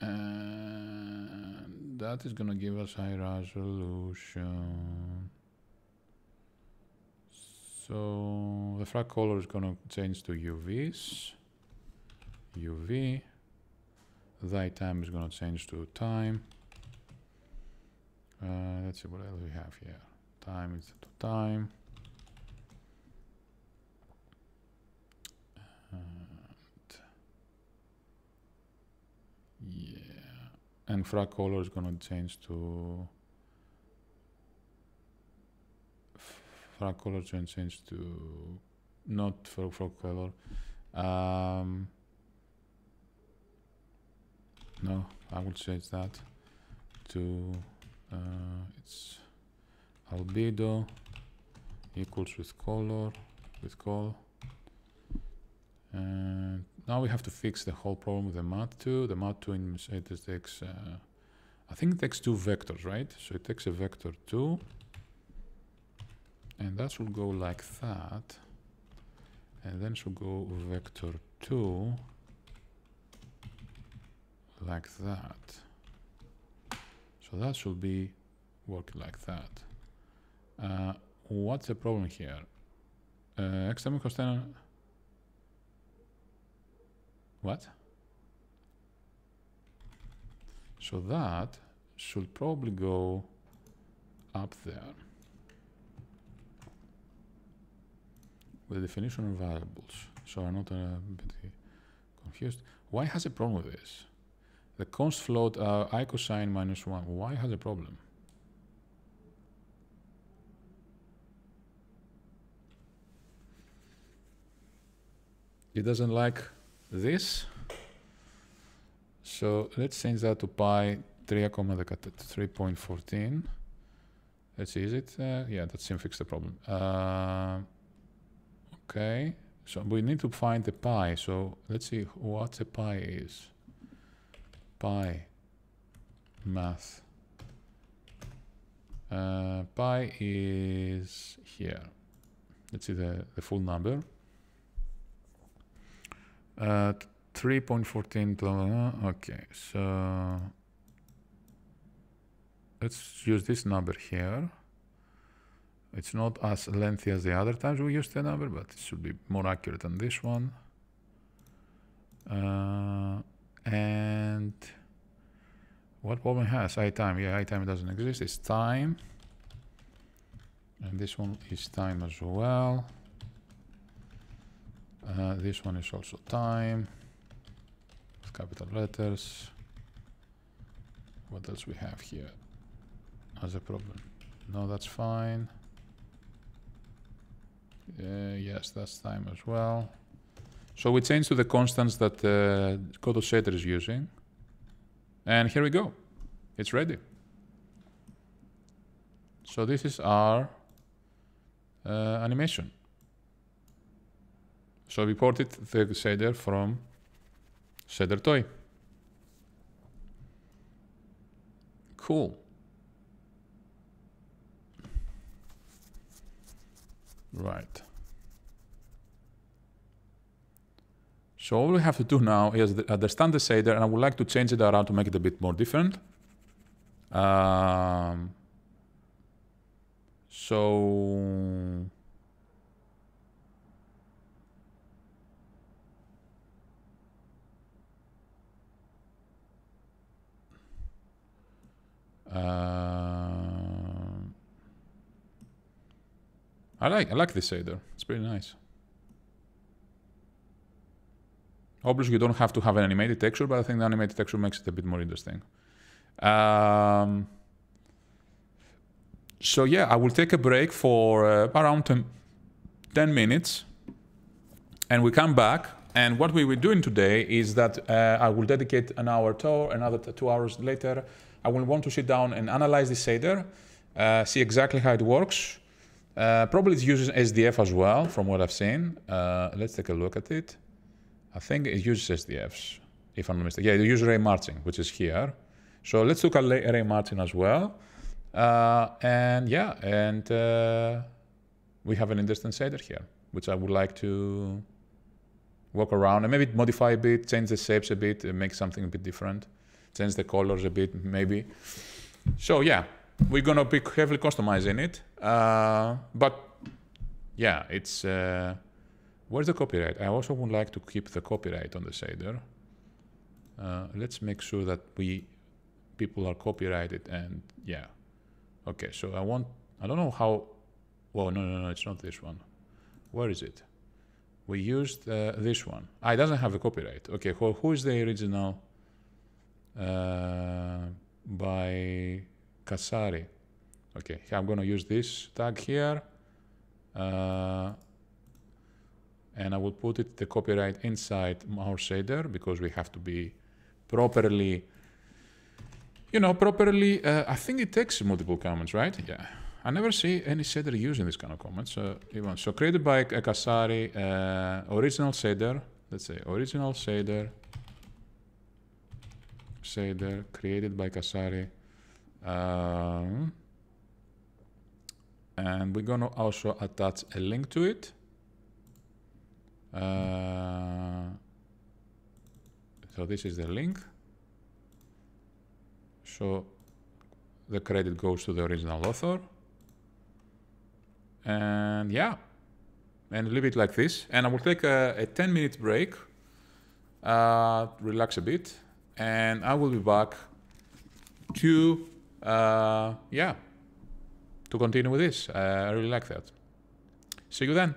And that is going to give us high resolution. So the frag color is going to change to UVs. UV. The time is going to change to time. Uh, let's see what else we have here. Time is to time. And yeah, and frag color is going to change to frag color change to not for frag color. Um, no, I will change that to uh, it's albedo equals with color with col. And now we have to fix the whole problem with the mat2. The mat2 in Mercedes takes, uh, I think it takes two vectors, right? So it takes a vector 2 and that should go like that and then should go vector 2 like that so that should be working like that uh, what's the problem here uh, external container what so that should probably go up there with the definition of variables. So I'm not a bit confused. Why has a problem with this? The const float uh, i cosine minus 1. Why has a problem? It doesn't like this. So let's change that to pi 3,14. Let's see, is it? Uh, yeah, that seems fix the problem. Uh, Okay, so we need to find the pi. So let's see what the pi is. Pi math. Uh, pi is here. Let's see the, the full number. Uh, 3.14, okay, so let's use this number here. It's not as lengthy as the other times we used the number, but it should be more accurate than this one. Uh, and what problem has? I time. Yeah, I time doesn't exist. It's time. And this one is time as well. Uh, this one is also time. With capital letters. What else we have here as a problem? No, that's fine. Uh, yes, that's time as well. So we change to the constants that uh, Shader is using. And here we go. It's ready. So this is our uh, animation. So we ported the shader from Shadertoy. Cool. Right. So all we have to do now is understand uh, the shader, and I would like to change it around to make it a bit more different. Um, so uh, I like I like this shader. It's pretty nice. Obviously, you don't have to have an animated texture, but I think the animated texture makes it a bit more interesting. Um, so yeah, I will take a break for uh, around 10, 10, minutes, and we come back. And what we were doing today is that uh, I will dedicate an hour to another two hours later. I will want to sit down and analyze the shader, uh, see exactly how it works. Uh, probably it uses SDF as well, from what I've seen. Uh, let's take a look at it. I think it uses SDFs, if I'm not mistaken. Yeah, it uses ray marching, which is here. So let's look at ray marching as well. Uh, and yeah, and uh, we have an interesting shader here, which I would like to walk around and maybe modify a bit, change the shapes a bit, make something a bit different, change the colors a bit, maybe. So yeah, we're gonna be heavily customizing it. Uh, but yeah, it's uh, Where's the copyright? I also would like to keep the copyright on the shader. Uh, let's make sure that we people are copyrighted and yeah. Okay, so I want, I don't know how, well, no, no, no, it's not this one. Where is it? We used uh, this one. Ah, it doesn't have a copyright. Okay, who, who is the original? Uh, by Kasari. Okay, I'm gonna use this tag here. Uh, and I will put it the copyright inside our shader because we have to be properly, you know, properly. Uh, I think it takes multiple comments, right? Yeah. I never see any shader using this kind of comments. Uh, even so, created by Kasari, uh, original shader. Let's say original shader. Shader created by Kasari. Um, and we're gonna also attach a link to it. Uh, so this is the link. So the credit goes to the original author. And yeah, and leave it like this. And I will take a, a 10 minute break, uh, relax a bit, and I will be back to, uh, yeah, to continue with this. Uh, I really like that. See you then.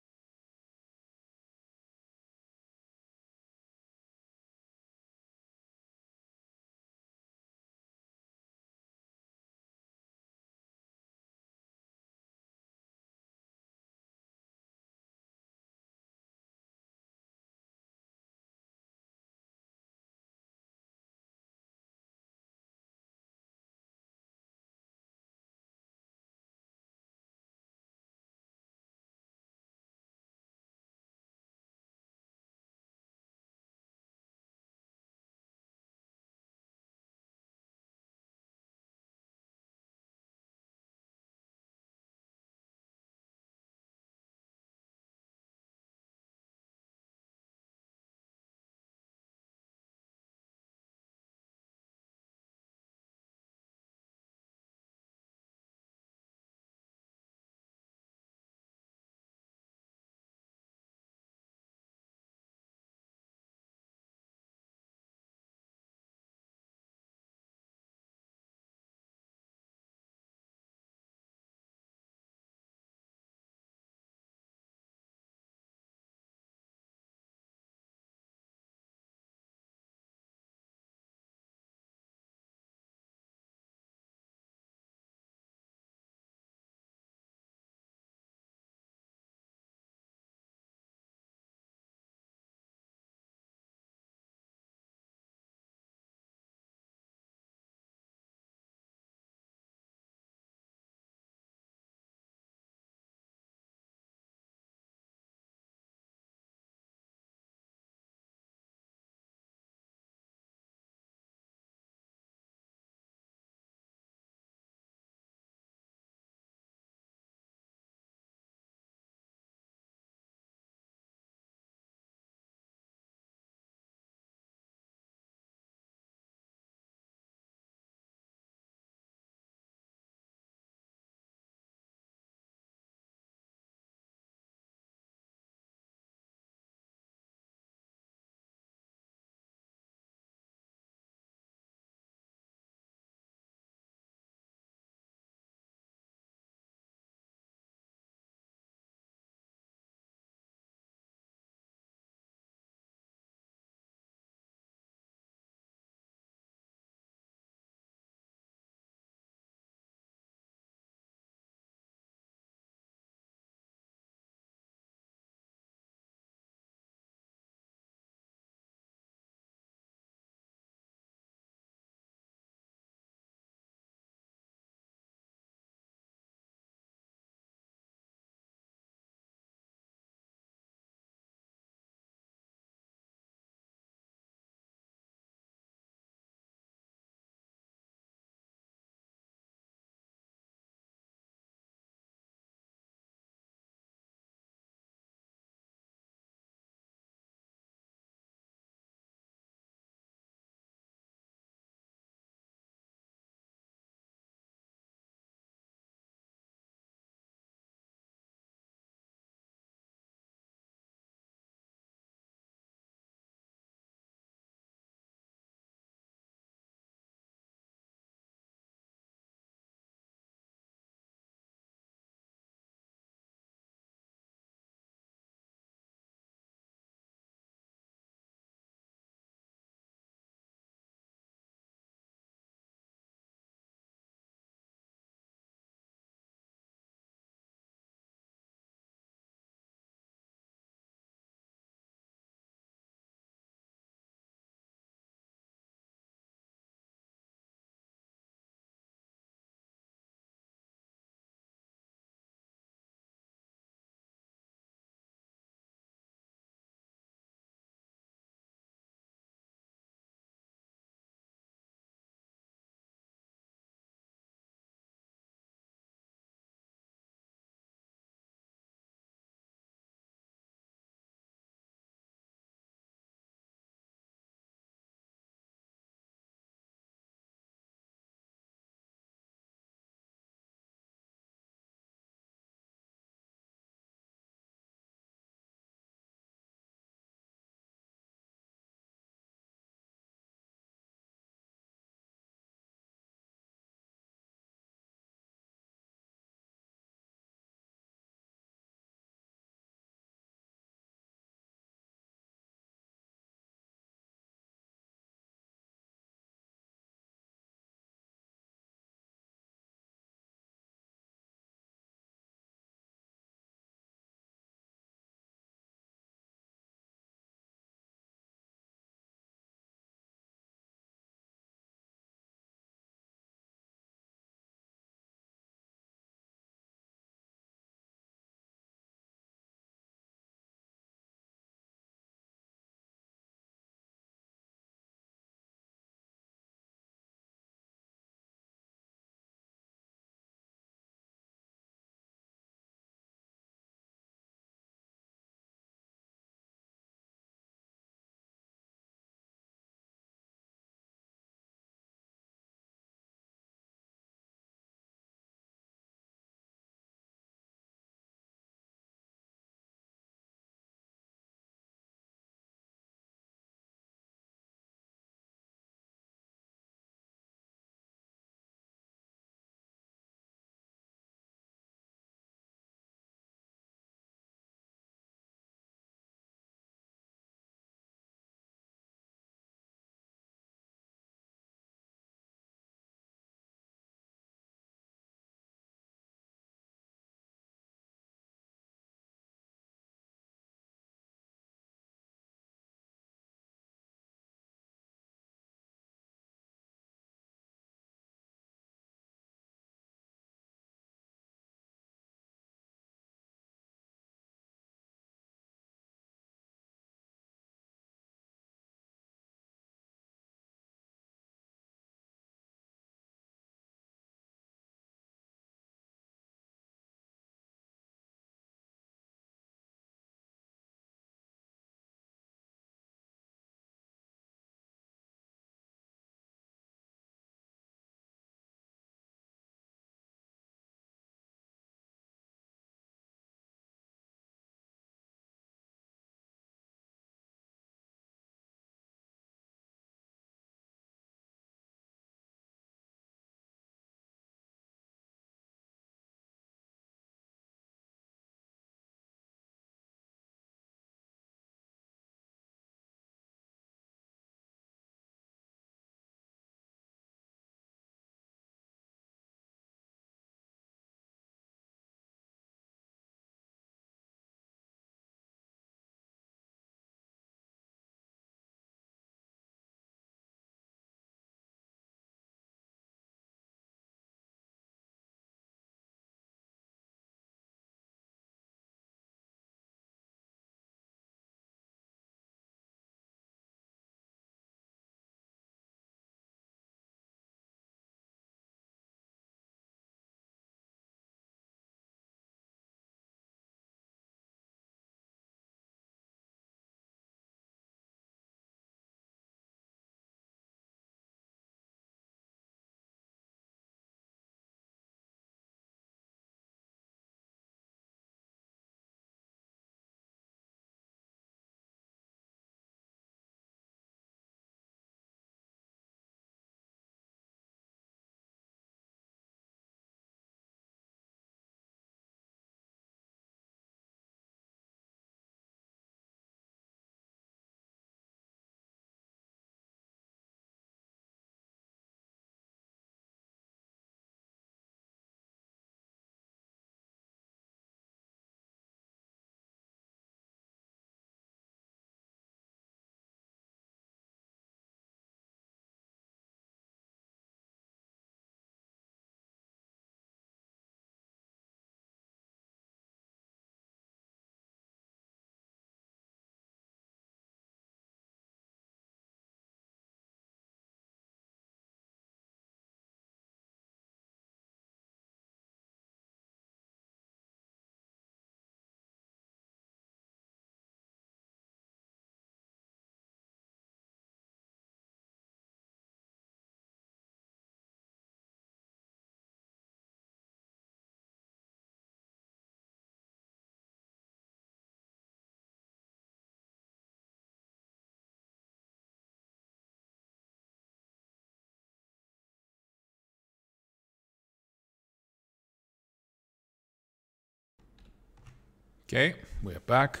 Okay, we are back.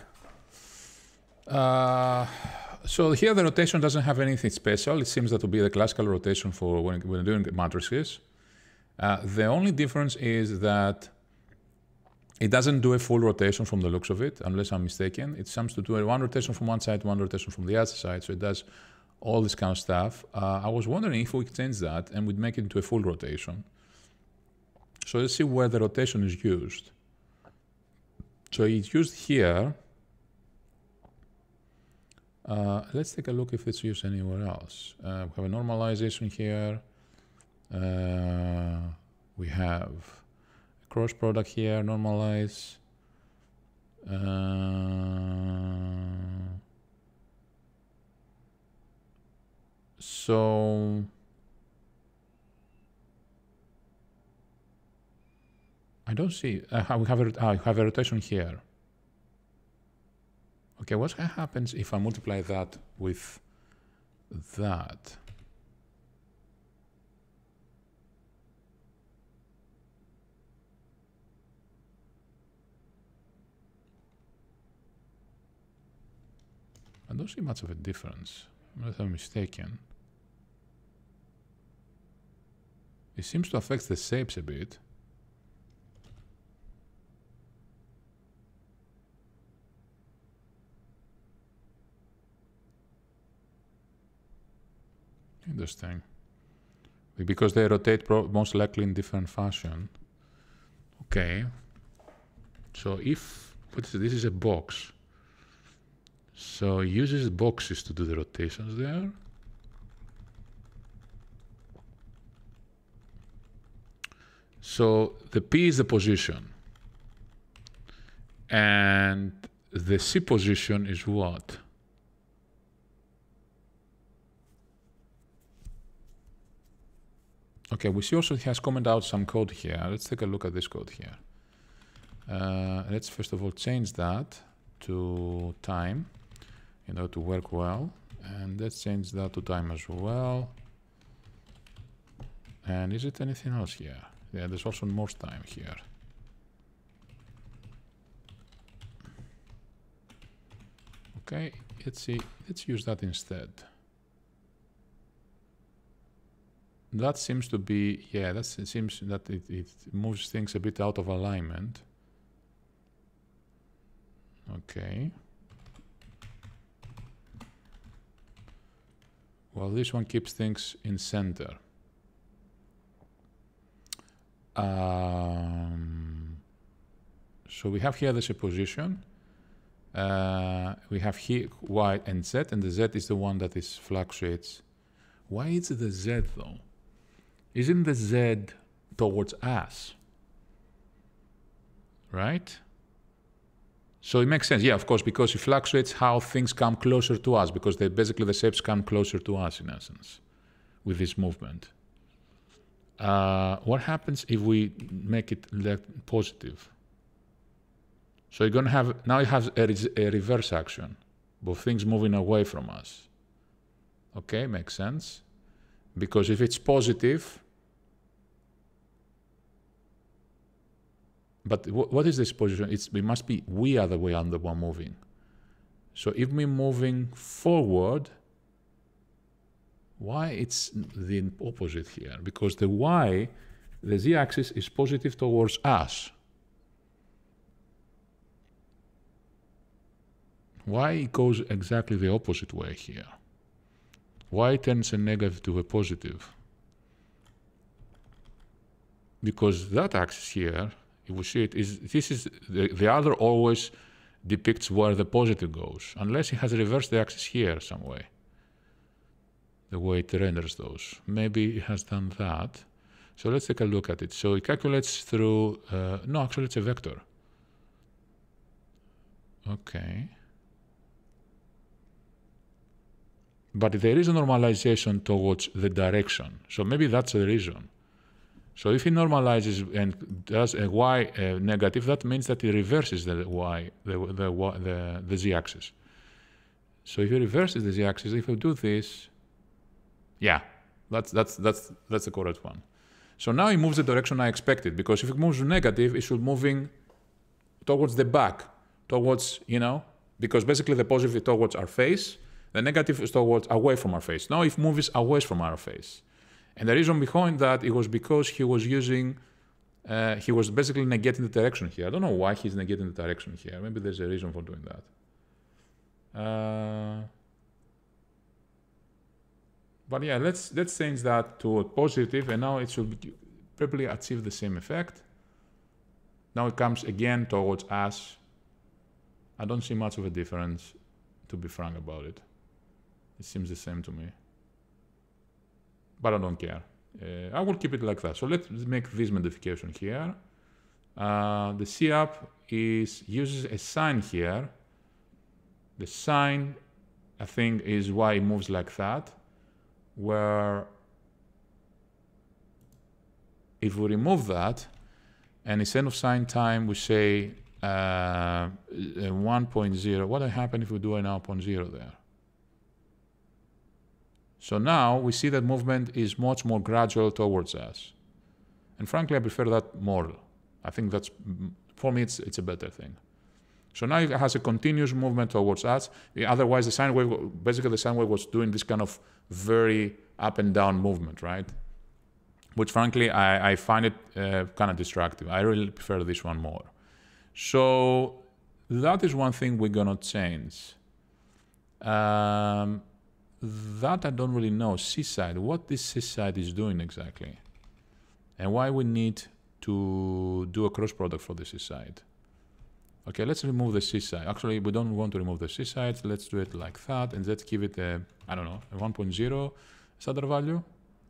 Uh, so here the rotation doesn't have anything special. It seems that to be the classical rotation for when, when doing matrices. Uh, the only difference is that it doesn't do a full rotation from the looks of it, unless I'm mistaken. It seems to do a one rotation from one side, one rotation from the other side. So it does all this kind of stuff. Uh, I was wondering if we could change that and we'd make it into a full rotation. So let's see where the rotation is used. So it's used here. Uh, let's take a look if it's used anywhere else. Uh, we have a normalization here. Uh, we have a cross product here, normalize. Uh, so I don't see. Uh, we have a, ah, have a rotation here. Okay, what happens if I multiply that with that? I don't see much of a difference, unless I'm mistaken. It seems to affect the shapes a bit. Interesting. Because they rotate most likely in different fashion. Okay. So if this? this is a box. So uses boxes to do the rotations there. So the P is the position. And the C position is what? Okay, we see also he has commented out some code here. Let's take a look at this code here. Uh, let's first of all change that to time in order to work well. And let's change that to time as well. And is it anything else here? Yeah, there's also more time here. Okay, let's see. Let's use that instead. That seems to be, yeah, that seems that it, it moves things a bit out of alignment. Okay. Well, this one keeps things in center. Um, so we have here the supposition. Uh, we have here y and z, and the z is the one that is fluctuates. Why is it the z though? Isn't the Z towards us? Right? So it makes sense. Yeah, of course, because it fluctuates how things come closer to us, because they basically the shapes come closer to us in essence with this movement. Uh, what happens if we make it positive? So you're going to have, now it has a, a reverse action, both things moving away from us. Okay, makes sense. Because if it's positive, but what is this position? It's, it must be we are the way the one moving. So if we're moving forward, why it's the opposite here? Because the y, the z-axis is positive towards us. Why it goes exactly the opposite way here? Why turns a negative to a positive? Because that axis here, if we see it, is this is the, the other always depicts where the positive goes, unless it has reversed the axis here some way. The way it renders those. Maybe it has done that. So let's take a look at it. So it calculates through, uh, no, actually it's a vector. Okay. But there is a normalization towards the direction. So maybe that's the reason. So if it normalizes and does a y uh, negative, that means that it reverses the y, the, the, the, the z-axis. So if it reverses the z-axis, if you do this, yeah, that's, that's, that's, that's the correct one. So now it moves the direction I expected, because if it moves negative, it should moving towards the back, towards, you know, because basically the positive towards our face, the negative is towards away from our face. Now it moves away from our face. And the reason behind that it was because he was using, uh, he was basically negating the direction here. I don't know why he's negating the direction here. Maybe there's a reason for doing that. Uh, but yeah, let's let's change that to positive, and now it should probably achieve the same effect. Now it comes again towards us. I don't see much of a difference, to be frank about it. It seems the same to me. But I don't care. Uh, I will keep it like that. So let's make this modification here. Uh, the CAP is uses a sign here. The sign, I think, is why it moves like that, where if we remove that, and instead of sign time, we say uh, 1.0. What will happen if we do an 0.0 there? So now we see that movement is much more gradual towards us. And frankly, I prefer that more. I think that's, for me, it's, it's a better thing. So now it has a continuous movement towards us. Otherwise, the sine wave, basically the sine wave was doing this kind of very up and down movement, right? Which frankly, I, I find it uh, kind of distracting. I really prefer this one more. So that is one thing we're gonna change. Um, that I don't really know. Seaside, what this seaside is doing exactly, and why we need to do a cross product for the seaside. Okay, let's remove the seaside. Actually, we don't want to remove the seaside. Let's do it like that, and let's give it a, I don't know, a 1.0 standard value.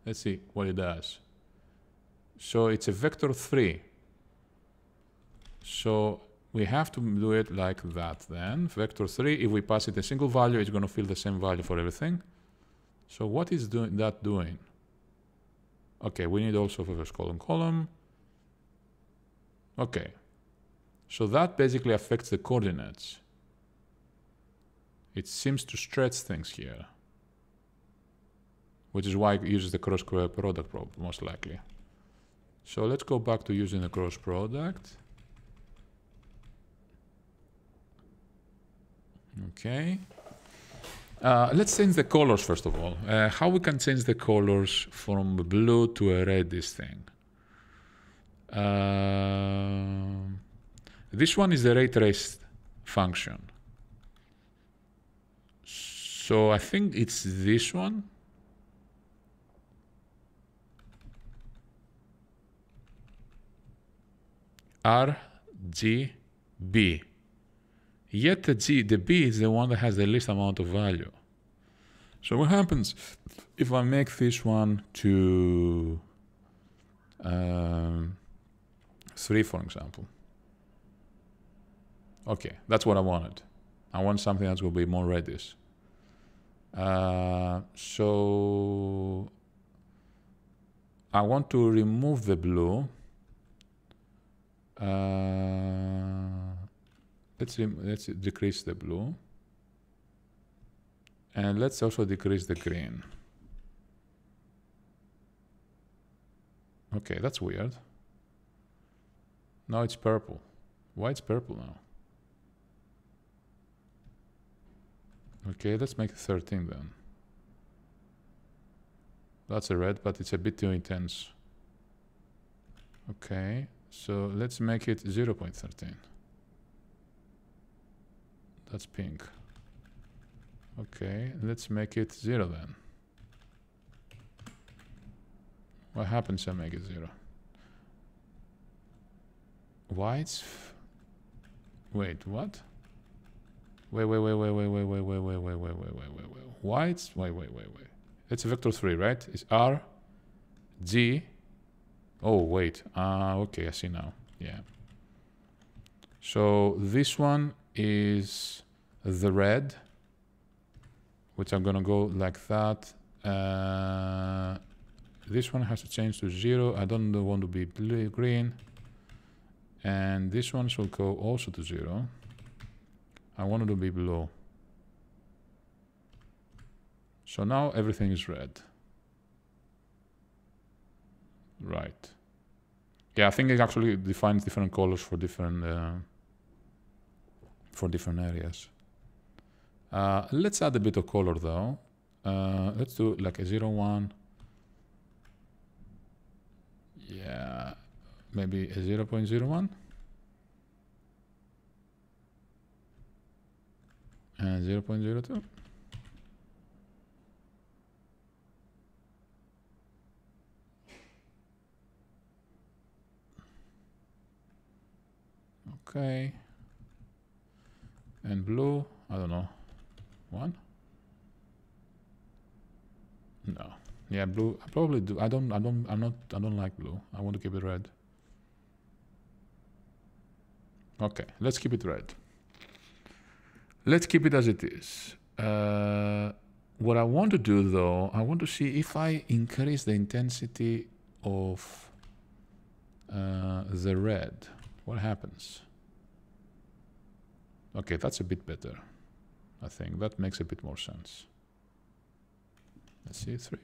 Let's see what it does. So it's a vector 3. So we have to do it like that then. Vector 3, if we pass it a single value, it's going to fill the same value for everything. So what is that doing? Okay, we need also for first column column. Okay. So that basically affects the coordinates. It seems to stretch things here. Which is why it uses the cross product most likely. So let's go back to using the cross product. Okay. Uh, let's change the colors first of all. Uh, how we can change the colors from blue to a red this thing. Uh, this one is the ray trace function. So I think it's this one. R, G, B. Yet the G, the B is the one that has the least amount of value. So what happens if I make this one to um, 3, for example? Okay, that's what I wanted. I want something that will be more reddish. Uh, so I want to remove the blue. Uh, let's let's decrease the blue. And let's also decrease the green. Okay that's weird. Now it's purple. Why it's purple now? Okay let's make 13 then. That's a red but it's a bit too intense. Okay so let's make it 0 0.13 that's pink. Okay, let's make it zero then. What happens if I make it zero? Whites? Wait, what? Wait, wait, wait, wait, wait, wait, wait, wait, wait, wait, wait, wait, wait, wait, wait. Whites? Wait, wait, wait, wait. It's vector three, right? It's R, G. Oh, wait. Ah, uh, okay, I see now. Yeah. So this one is the red, which I'm gonna go like that. Uh, this one has to change to zero. I don't want to be blue, green. And this one should go also to zero. I want it to be blue. So now everything is red. Right. Yeah, I think it actually defines different colors for different uh, for different areas. Uh, let's add a bit of color though. Uh, let's do like a 0, 1. Yeah, maybe a 0 0.01. And 0 0.02. Okay. And blue, I don't know. One? No. Yeah, blue. I probably do. I don't. I don't. I'm not. I don't like blue. I want to keep it red. Okay, let's keep it red. Let's keep it as it is. Uh, what I want to do though, I want to see if I increase the intensity of uh, the red, what happens? Okay, that's a bit better. I think that makes a bit more sense. Let's see, three.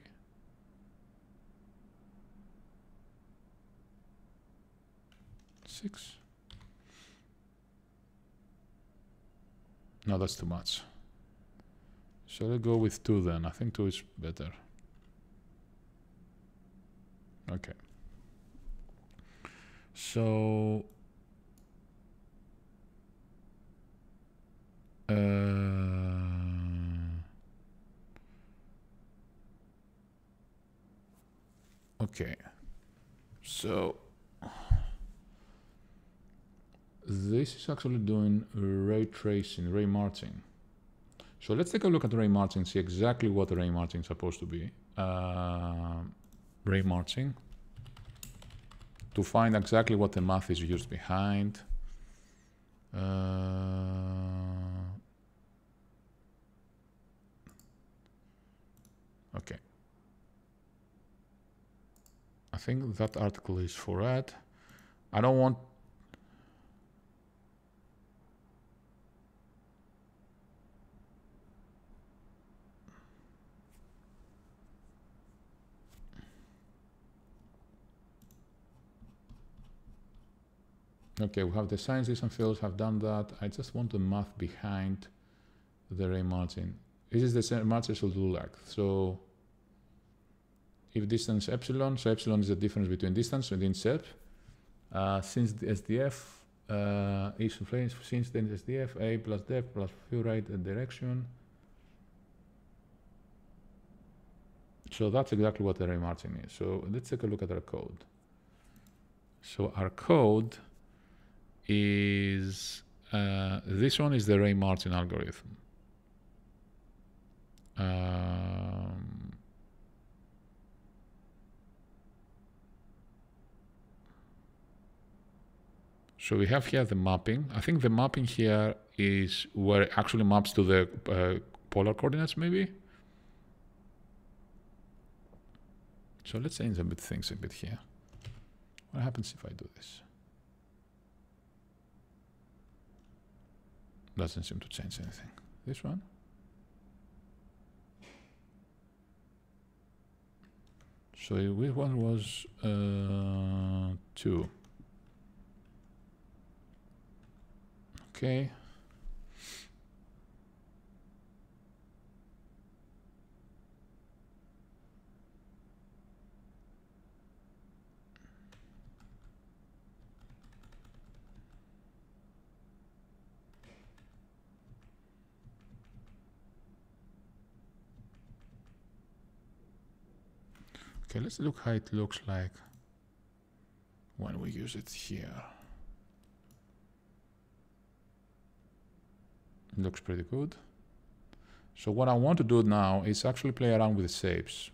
Six. No, that's too much. So let's go with two then. I think two is better. Okay. So Uh, okay. So this is actually doing ray tracing, ray marching. So let's take a look at ray marching, see exactly what ray marching is supposed to be. Uh, ray marching to find exactly what the math is used behind. Uh, Okay. I think that article is for that. I don't want Okay, we have the signed distance fields have done that. I just want the math behind the ray marching. This is the margin should look like. So if distance epsilon, so epsilon is the difference between distance within set, uh, since the SDF uh, is influence, since then SDF, A plus depth plus view right direction. So that's exactly what the ray marching is. So let's take a look at our code. So our code is, uh, this one is the ray marching algorithm. Um, So we have here the mapping. I think the mapping here is where it actually maps to the uh, polar coordinates maybe. So let's change a bit things a bit here. What happens if I do this? Doesn't seem to change anything. This one? So which one was uh, two? Okay. Okay, let's look how it looks like when we use it here. Looks pretty good. So what I want to do now is actually play around with the shapes.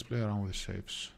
Let's play around with shapes.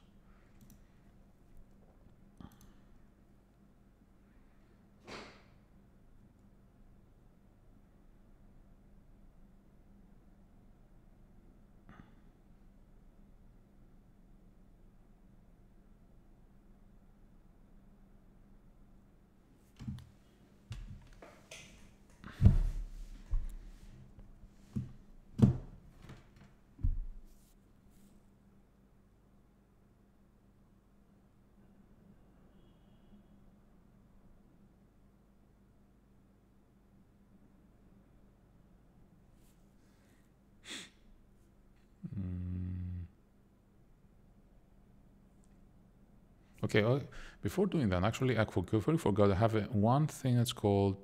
Okay, uh, before doing that, actually, I completely forgot I have a, one thing that's called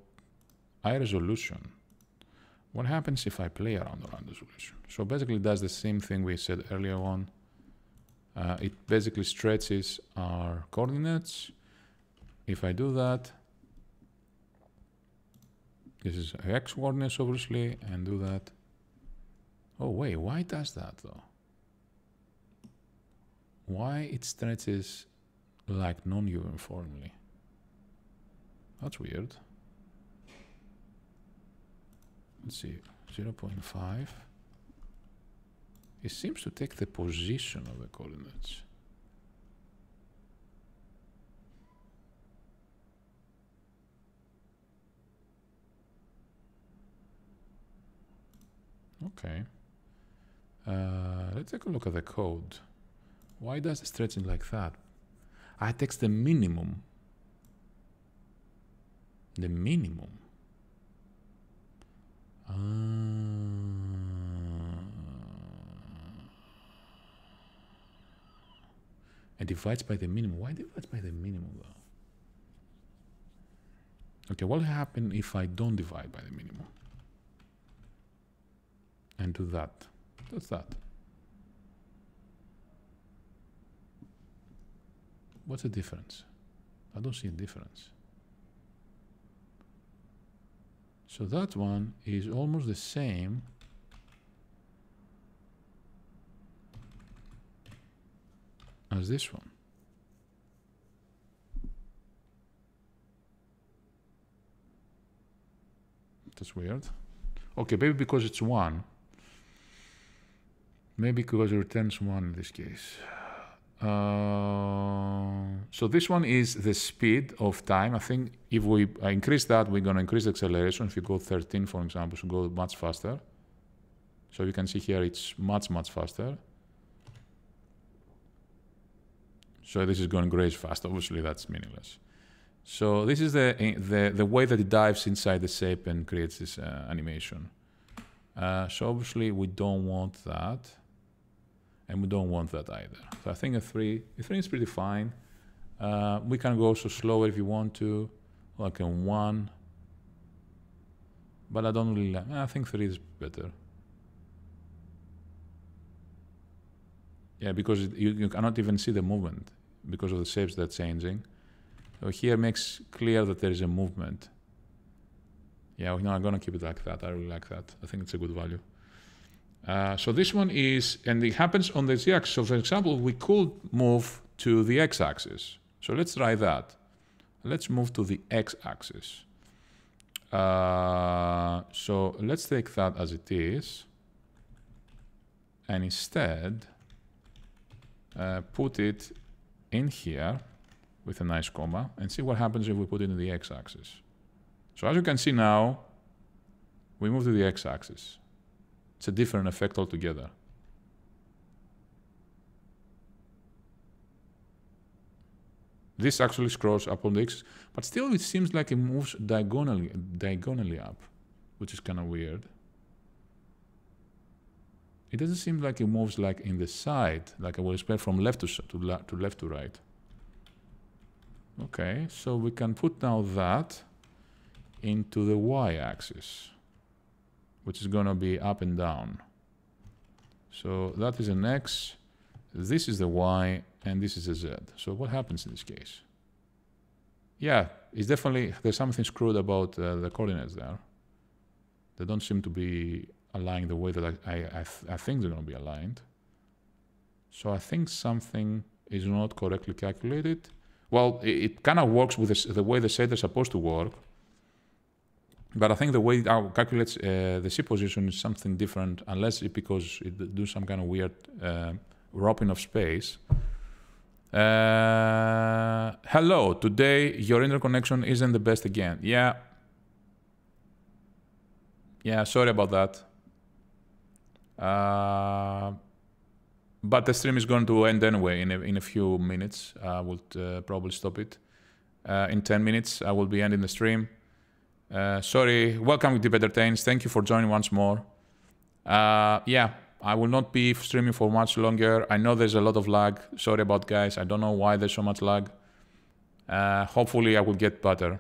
iResolution. What happens if I play around around the resolution? So basically does the same thing we said earlier on. Uh, it basically stretches our coordinates. If I do that, this is x coordinates obviously, and do that. Oh wait, why does that though? Why it stretches like non-uniformly? That's weird. Let's see, 0 0.5. It seems to take the position of the coordinates. Okay. Uh, let's take a look at the code. Why does it stretch stretching like that? I takes the minimum. The minimum. Uh, and divides by the minimum. Why divides by the minimum though? Okay, what will happen if I don't divide by the minimum? And do that. What's that? What's the difference? I don't see a difference. So that one is almost the same as this one. That's weird. Okay, maybe because it's one. Maybe because it returns one in this case. Uh, so this one is the speed of time. I think if we increase that, we're going to increase the acceleration. If you go 13, for example, so go much faster. So you can see here it's much, much faster. So this is going great fast. Obviously, that's meaningless. So this is the, the, the way that it dives inside the shape and creates this uh, animation. Uh, so obviously, we don't want that and we don't want that either. So I think a three, a three is pretty fine. Uh, we can go also slower if you want to, like a one. But I don't really like, I think three is better. Yeah, because it, you, you cannot even see the movement because of the shapes that are changing. So here makes clear that there is a movement. Yeah, no, I'm gonna keep it like that. I really like that. I think it's a good value. Uh, so this one is, and it happens on the z-axis. So for example, we could move to the x-axis. So let's try that. Let's move to the x-axis. Uh, so let's take that as it is. And instead, uh, put it in here with a nice comma and see what happens if we put it in the x-axis. So as you can see now, we move to the x-axis. It's a different effect altogether. This actually scrolls up on the x, but still it seems like it moves diagonally, diagonally up, which is kind of weird. It doesn't seem like it moves like in the side, like I would expect from left to, to, to left to right. Okay, so we can put now that into the y-axis which is going to be up and down. So that is an X, this is the Y, and this is a Z. So what happens in this case? Yeah, it's definitely, there's something screwed about uh, the coordinates there. They don't seem to be aligned the way that I, I, I, th I think they're going to be aligned. So I think something is not correctly calculated. Well, it, it kind of works with the, the way the set is supposed to work, but I think the way it calculates uh, the C position is something different, unless it because it do some kind of weird uh, wrapping of space. Uh, hello, today your interconnection isn't the best again. Yeah. Yeah, sorry about that. Uh, but the stream is going to end anyway in a, in a few minutes. I will uh, probably stop it. Uh, in 10 minutes, I will be ending the stream. Uh, sorry, welcome to Deep Entertains. Thank you for joining once more. Uh, yeah, I will not be streaming for much longer. I know there's a lot of lag. Sorry about guys. I don't know why there's so much lag. Uh, hopefully I will get better.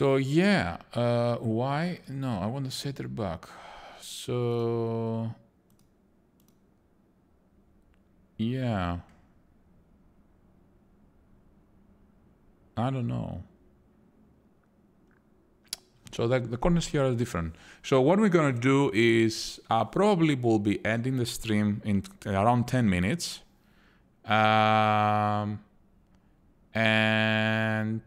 So yeah, uh, why? No, I want to set it back. So yeah, I don't know. So the, the corners here are different. So what we're gonna do is I probably will be ending the stream in around 10 minutes. Um, and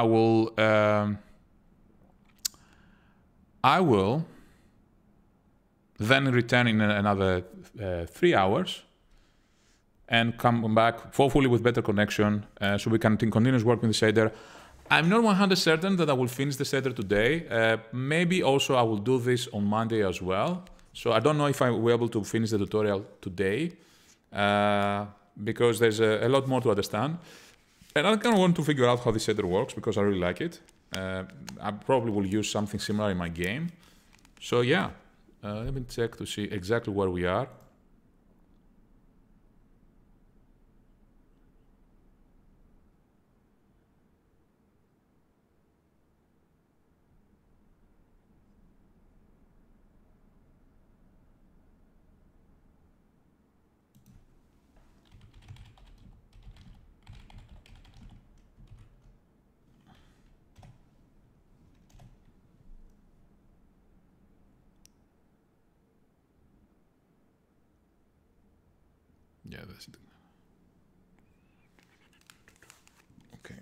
I will um, I will then return in another uh, three hours and come back, hopefully with better connection, uh, so we can continue working the shader. I'm not 100 certain that I will finish the shader today. Uh, maybe also I will do this on Monday as well. So I don't know if I will be able to finish the tutorial today uh, because there's a, a lot more to understand. And I kind of want to figure out how this shader works because I really like it. Uh, I probably will use something similar in my game. So yeah, uh, let me check to see exactly where we are. Yeah, that's it. Okay.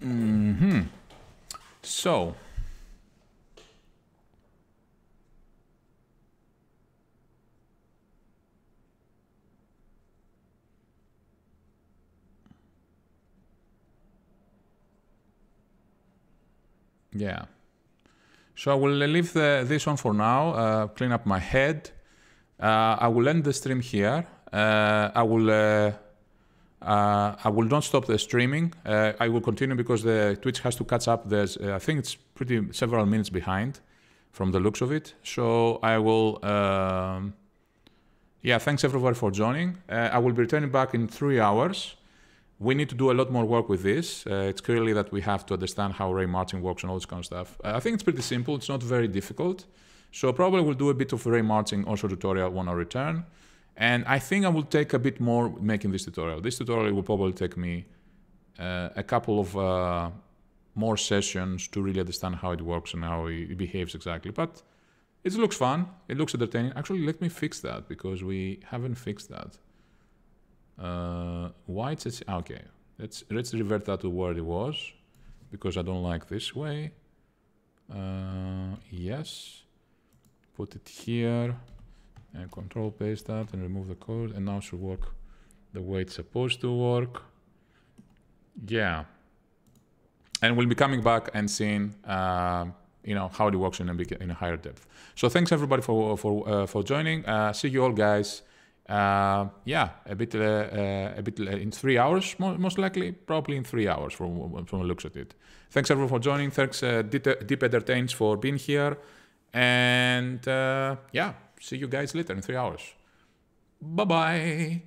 Hmm. So. Yeah. So I will leave the, this one for now, uh, clean up my head. Uh, I will end the stream here. Uh, I will uh, I will not stop the streaming. Uh, I will continue because the Twitch has to catch up. There's, uh, I think it's pretty several minutes behind from the looks of it. So I will, um, yeah, thanks everybody for joining. Uh, I will be returning back in three hours. We need to do a lot more work with this. Uh, it's clearly that we have to understand how ray marching works and all this kind of stuff. Uh, I think it's pretty simple. It's not very difficult. So probably we'll do a bit of ray marching also tutorial when I return. And I think I will take a bit more making this tutorial. This tutorial will probably take me uh, a couple of uh, more sessions to really understand how it works and how it behaves exactly. But it looks fun. It looks entertaining. Actually, let me fix that because we haven't fixed that. Uh, why it's okay. Let's let's revert that to where it was because I don't like this way. Uh, yes, put it here and control paste that and remove the code and now should work the way it's supposed to work. Yeah. And we'll be coming back and seeing uh, you know how it works in a, in a higher depth. So thanks everybody for for uh, for joining. Uh, see you all guys. Uh, yeah a bit uh, uh, a bit in three hours most likely probably in three hours from from looks at it. Thanks everyone for joining. Thanks deep, deep entertains for being here. And yeah See you guys later in three hours. Bye bye.